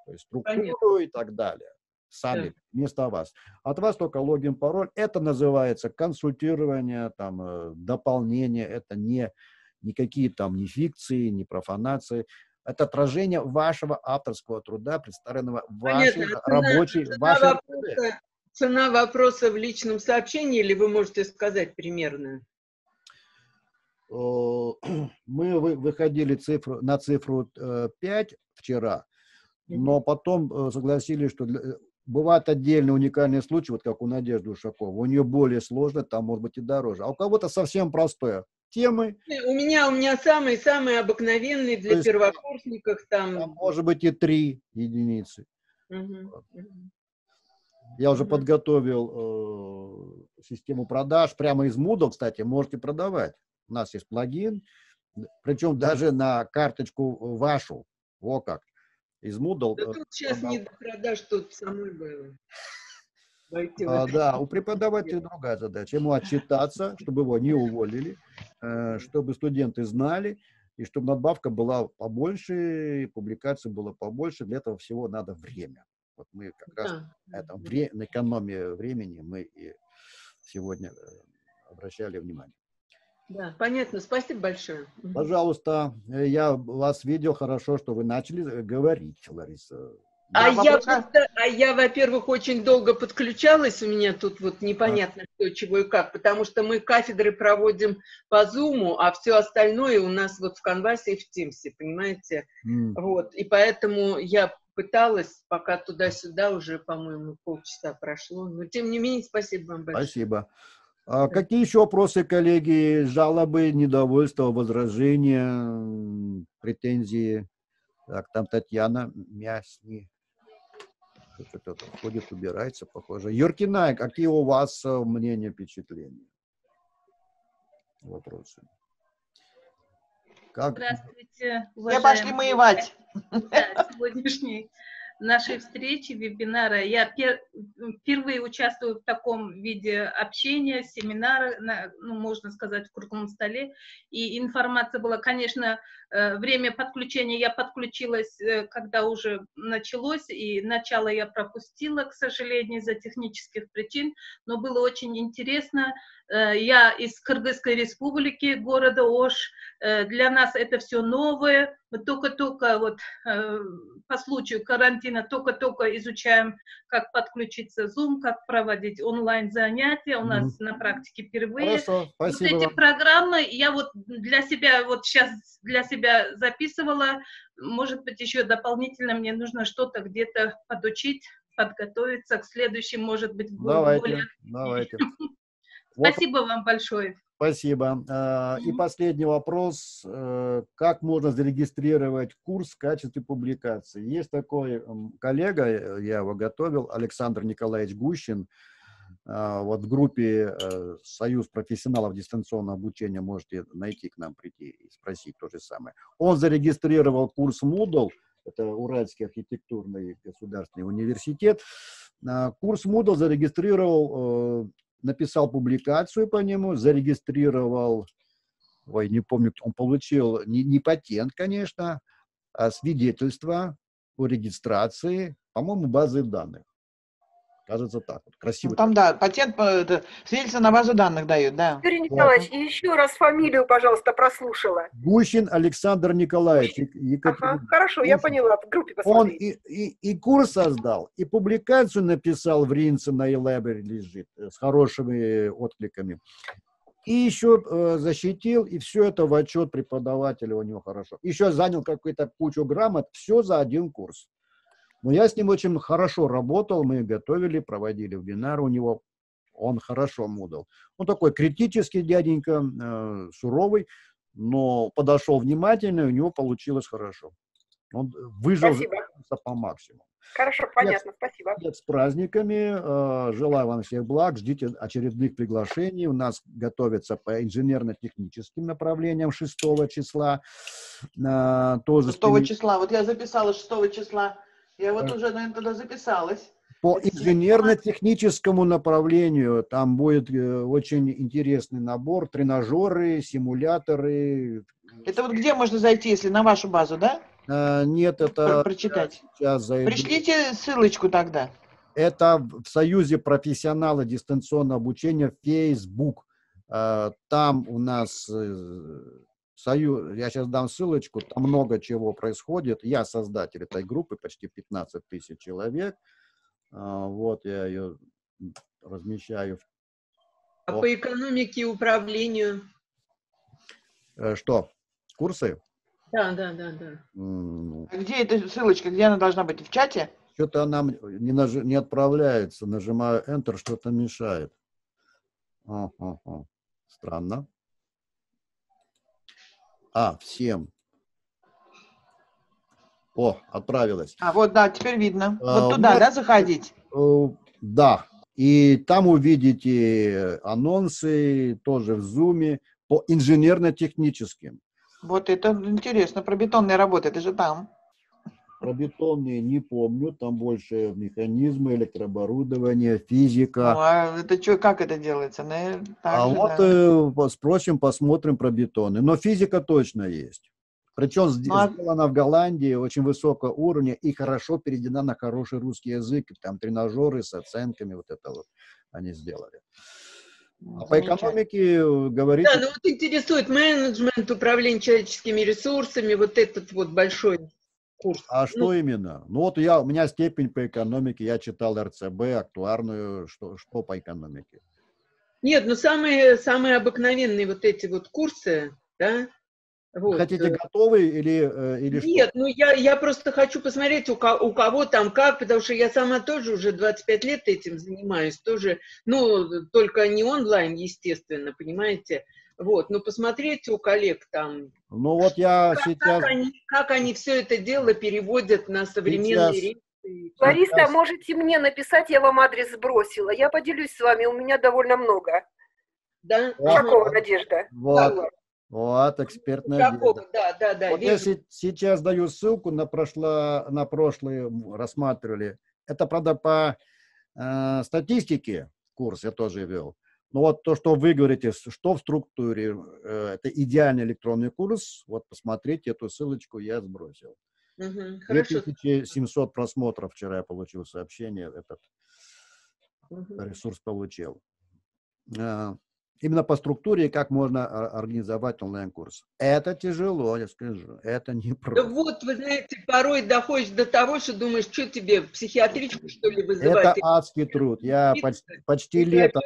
[SPEAKER 1] То есть структуру Понятно. и так далее сами, да. вместо вас. От вас только логин, пароль. Это называется консультирование, там, э, дополнение. Это не никакие там ни фикции, ни профанации. Это отражение вашего авторского труда, представленного вашей Понятно. рабочей... Цена, вашей...
[SPEAKER 5] Вопроса, цена вопроса в личном сообщении, или вы можете сказать примерно?
[SPEAKER 1] Мы выходили цифру, на цифру 5 э, вчера, но потом э, согласились, что Бывают отдельные уникальные случаи, вот как у Надежды Ушакова. У нее более сложно, там может быть и дороже. А у кого-то совсем простое. Темы.
[SPEAKER 5] У меня, у меня самые-самые обыкновенные для есть, первокурсников. Там... там
[SPEAKER 1] может быть и три единицы. Я уже подготовил э, систему продаж прямо из Moodle, кстати, можете продавать. У нас есть плагин, причем даже на карточку вашу. Во как из Moodle.
[SPEAKER 5] Да тут сейчас не до продаж, тут самой было.
[SPEAKER 1] А, да, у преподавателя другая задача. Ему отчитаться, чтобы его не уволили, э, чтобы студенты знали, и чтобы надбавка была побольше, публикаций было побольше. Для этого всего надо время. Вот мы как раз да. это, вре, на экономии времени мы и сегодня э, обращали внимание.
[SPEAKER 5] Да, понятно. Спасибо большое.
[SPEAKER 1] Пожалуйста, э, я вас видел хорошо, что вы начали э, говорить, Лариса.
[SPEAKER 5] А я, просто, а я, во-первых, очень долго подключалась, у меня тут вот непонятно, а. что, чего и как, потому что мы кафедры проводим по Зуму, а все остальное у нас вот в Канвасе и в Тимсе, понимаете? Mm. Вот, и поэтому я пыталась, пока туда-сюда уже, по-моему, полчаса прошло, но тем не менее, спасибо вам большое.
[SPEAKER 1] Спасибо. А какие еще вопросы, коллеги? Жалобы, недовольство, возражения, претензии? Так, там Татьяна Мясни. Кто-то ходит, убирается, похоже. Юркина, какие у вас э, мнения, впечатления? Вопросы.
[SPEAKER 6] Как... Здравствуйте,
[SPEAKER 3] уважаемые. Я пошли моевать.
[SPEAKER 6] Да, сегодняшний нашей встречи, вебинара. Я пер, впервые участвую в таком виде общения, семинара, на, ну, можно сказать, в круглом столе. И информация была, конечно, э, время подключения я подключилась, э, когда уже началось, и начало я пропустила, к сожалению, из-за технических причин, но было очень интересно. Э, я из Кыргызской республики, города Ош. Для нас это все новое. Мы только-только вот по случаю карантина только-только изучаем, как подключиться Zoom, как проводить онлайн-занятия. У нас mm. на практике впервые.
[SPEAKER 1] Хорошо, спасибо
[SPEAKER 6] вот эти программы я вот для себя, вот сейчас для себя записывала. Может быть, еще дополнительно мне нужно что-то где-то подучить, подготовиться к следующим, может быть,
[SPEAKER 1] давайте, более... Давайте.
[SPEAKER 6] Спасибо вам большое.
[SPEAKER 1] Спасибо. А, и последний вопрос. Э, как можно зарегистрировать курс в качестве публикации? Есть такой коллега, э, я его готовил, Александр Николаевич Гущин. а, вот в группе э, «Союз профессионалов дистанционного обучения» можете найти к нам прийти и спросить то же самое. Он зарегистрировал курс Moodle, это Уральский архитектурный государственный университет. А, курс Moodle зарегистрировал, написал публикацию по нему, зарегистрировал, ой, не помню, он получил не, не патент, конечно, а свидетельство о регистрации, по-моему, базы данных. Кажется так. Вот, красиво.
[SPEAKER 3] Ну, там, да, патент, это, свидетельство на базу данных дают, да.
[SPEAKER 4] Юрий Николаевич, вот. и еще раз фамилию, пожалуйста, прослушала.
[SPEAKER 1] Гущин Александр Николаевич.
[SPEAKER 4] Ага, хорошо, я поняла, в группе посмотрите.
[SPEAKER 1] Он и, и, и курс создал, и публикацию написал в Ринце на eLabor лежит, э, с хорошими откликами. И еще э, защитил, и все это в отчет преподавателя у него хорошо. Еще занял какую-то кучу грамот, все за один курс. Но я с ним очень хорошо работал, мы готовили, проводили вебинары у него, он хорошо мудал. Он такой критический дяденька, э, суровый, но подошел внимательно, и у него получилось хорошо. Он выжил по максимуму.
[SPEAKER 4] Хорошо, понятно, спасибо.
[SPEAKER 1] С праздниками. Э, желаю вам всех благ. Ждите очередных приглашений. У нас готовится по инженерно-техническим направлениям 6 числа.
[SPEAKER 3] Э, тоже 6 числа. Вот я записала 6 числа я вот уже, наверное, туда записалась.
[SPEAKER 1] По инженерно-техническому направлению там будет э, очень интересный набор, тренажеры, симуляторы.
[SPEAKER 3] Это вот где можно зайти, если на вашу базу, да?
[SPEAKER 1] А, нет, это...
[SPEAKER 3] Прочитать. Сейчас зайду. Пришлите ссылочку тогда.
[SPEAKER 1] Это в Союзе профессионала дистанционного обучения Facebook. Там у нас э, Союз, я сейчас дам ссылочку, там много чего происходит. Я создатель этой группы, почти 15 тысяч человек. А, вот я ее размещаю.
[SPEAKER 5] А по экономике и управлению?
[SPEAKER 1] Э, что, курсы?
[SPEAKER 5] Да, да, да, да.
[SPEAKER 3] А где эта ссылочка? Где она должна быть? В чате?
[SPEAKER 1] Что-то она не, наж... не отправляется. Нажимаю Enter, что-то мешает. О, о, о. Странно. А, всем. О, отправилась.
[SPEAKER 3] А, вот, да, теперь видно. А, вот туда, да, заходить?
[SPEAKER 1] Э, да. И там увидите анонсы, тоже в Зуме, по инженерно-техническим.
[SPEAKER 3] Вот это интересно, про бетонные работы, это же там.
[SPEAKER 1] Про бетонные не помню, там больше механизмы, электрооборудование, физика. Ну,
[SPEAKER 3] а это что, как это делается? Наверное,
[SPEAKER 1] а же, вот да. э, спросим, посмотрим про бетоны. Но физика точно есть. Причем ну, а сделана в Голландии, очень высокого уровня и хорошо переведена на хороший русский язык. Там тренажеры с оценками, вот это вот они сделали. А по экономике э, говорить...
[SPEAKER 5] Да, ну вот интересует менеджмент, управление человеческими ресурсами, вот этот вот большой курс.
[SPEAKER 1] А ну, что именно? Ну вот я, у меня степень по экономике, я читал РЦБ, актуарную, что, что по экономике?
[SPEAKER 5] Нет, ну самые, самые обыкновенные вот эти вот курсы, да,
[SPEAKER 1] вот. Хотите э, готовый или, э, или
[SPEAKER 5] Нет, что? ну я, я просто хочу посмотреть, у, ко, у кого там как, потому что я сама тоже уже 25 лет этим занимаюсь, тоже, ну, только не онлайн, естественно, понимаете, вот, но посмотрите у коллег там.
[SPEAKER 1] Ну вот я
[SPEAKER 5] как,
[SPEAKER 1] сейчас...
[SPEAKER 5] Как они, как они все это дело переводят на современные сейчас...
[SPEAKER 4] речи. Лариса, сейчас... можете мне написать, я вам адрес сбросила. Я поделюсь с вами, у меня довольно много.
[SPEAKER 5] Да?
[SPEAKER 4] Какого, Надежда?
[SPEAKER 1] Вот. Да. Вот, экспертная Какого? Да, да, да. Вот вижу. я сейчас даю ссылку на, прошло, на прошлые, рассматривали. Это, правда, по э, статистике курс я тоже вел. Но вот то, что вы говорите, что в структуре, э, это идеальный электронный курс. Вот посмотрите, эту ссылочку я сбросил. Угу, 2700 просмотров вчера я получил сообщение, этот угу. ресурс получил. Э, именно по структуре, как можно организовать онлайн-курс. Это тяжело, я скажу, это не просто.
[SPEAKER 5] Да вот, вы знаете, порой доходишь до того, что думаешь, что тебе, психиатричку, что ли,
[SPEAKER 1] вызывать? Это адский труд. Я почти, почти лето...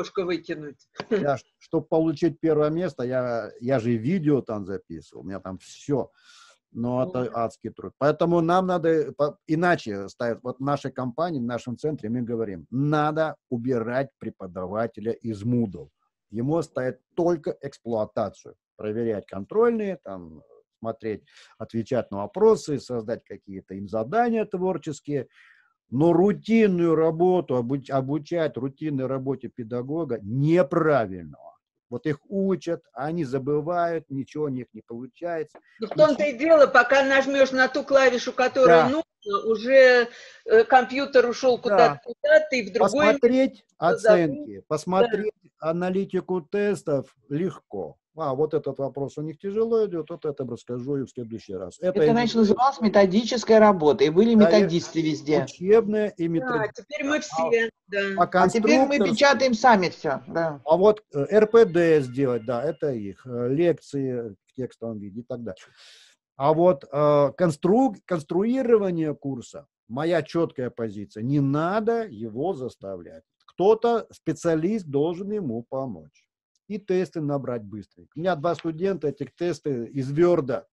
[SPEAKER 5] Окошко выкинуть.
[SPEAKER 1] Я, чтобы получить первое место, я, я же видео там записывал, у меня там все. Но это адский труд. Поэтому нам надо иначе ставить. Вот в нашей компании, в нашем центре мы говорим, надо убирать преподавателя из Moodle ему оставить только эксплуатацию, проверять контрольные, там, смотреть, отвечать на вопросы, создать какие-то им задания творческие. Но рутинную работу, обуч, обучать рутинной работе педагога неправильно. Вот их учат, они забывают, ничего у них не получается.
[SPEAKER 5] Ну, в том-то и дело, пока нажмешь на ту клавишу, которая да. нужна, уже э, компьютер ушел куда-то, да. куда-то и в другой...
[SPEAKER 1] Посмотреть оценки, посмотреть да. аналитику тестов легко. А, вот этот вопрос у них тяжело идет, вот это расскажу и в следующий раз.
[SPEAKER 3] Это, это значит, называлось методическая работа, и были да, методисты везде.
[SPEAKER 1] Учебная и методическая.
[SPEAKER 5] Да, теперь мы все,
[SPEAKER 3] а, да. А, а теперь мы печатаем сами все, да.
[SPEAKER 1] А вот э, РПД сделать, да, это их, э, лекции в текстовом виде и так далее. А вот э, констру... конструирование курса, моя четкая позиция, не надо его заставлять. Кто-то, специалист, должен ему помочь и тесты набрать быстро. У меня два студента этих тесты из Верда,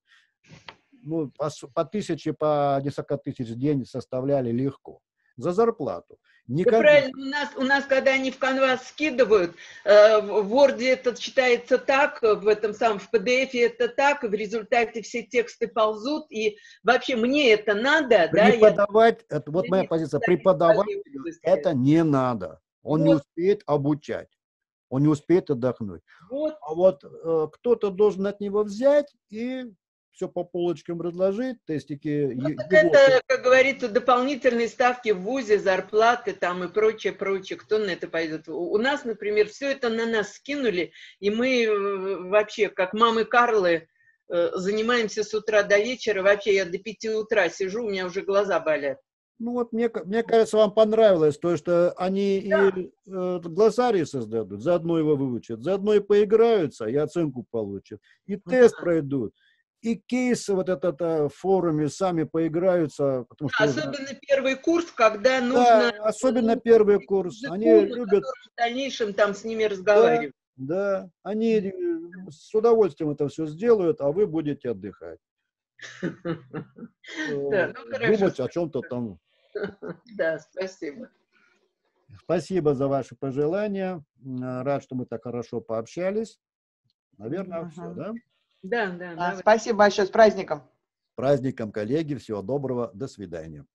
[SPEAKER 1] ну, по, по тысяче, по несколько тысяч в день составляли легко. За зарплату.
[SPEAKER 5] Никак... правильно, у нас, у нас, когда они в канвас скидывают, э, в Word это читается так, в этом самом, в PDF это так, в результате все тексты ползут, и вообще мне это надо,
[SPEAKER 1] преподавать, да? Я... Это, вот моя позиция, преподавать это не надо. Он вот. не успеет обучать он не успеет отдохнуть. Вот. А вот э, кто-то должен от него взять и все по полочкам разложить, тестики.
[SPEAKER 5] Ну, его... Это, как говорится, дополнительные ставки в ВУЗе, зарплаты там и прочее, прочее. Кто на это пойдет? У нас, например, все это на нас скинули, и мы э, вообще, как мамы Карлы, э, занимаемся с утра до вечера. Вообще я до пяти утра сижу, у меня уже глаза болят.
[SPEAKER 1] Ну вот мне, мне кажется, вам понравилось то, что они да. и э, глоссарий создадут, заодно его выучат, заодно и поиграются, и оценку получат, и тест да. пройдут, и кейсы вот этот в форуме сами поиграются.
[SPEAKER 5] Потому что особенно нужно... первый курс, когда нужно...
[SPEAKER 1] Да, особенно первый курс. Они любят...
[SPEAKER 5] В дальнейшем там с ними разговаривать.
[SPEAKER 1] Да, да, они с удовольствием это все сделают, а вы будете отдыхать.
[SPEAKER 5] Да,
[SPEAKER 1] ну, Думать о чем-то там
[SPEAKER 5] Да, спасибо.
[SPEAKER 1] Спасибо за ваши пожелания. Рад, что мы так хорошо пообщались. Наверное, ага. все, да?
[SPEAKER 5] Да, да.
[SPEAKER 3] да спасибо большое. С праздником.
[SPEAKER 1] С праздником, коллеги. Всего доброго. До свидания.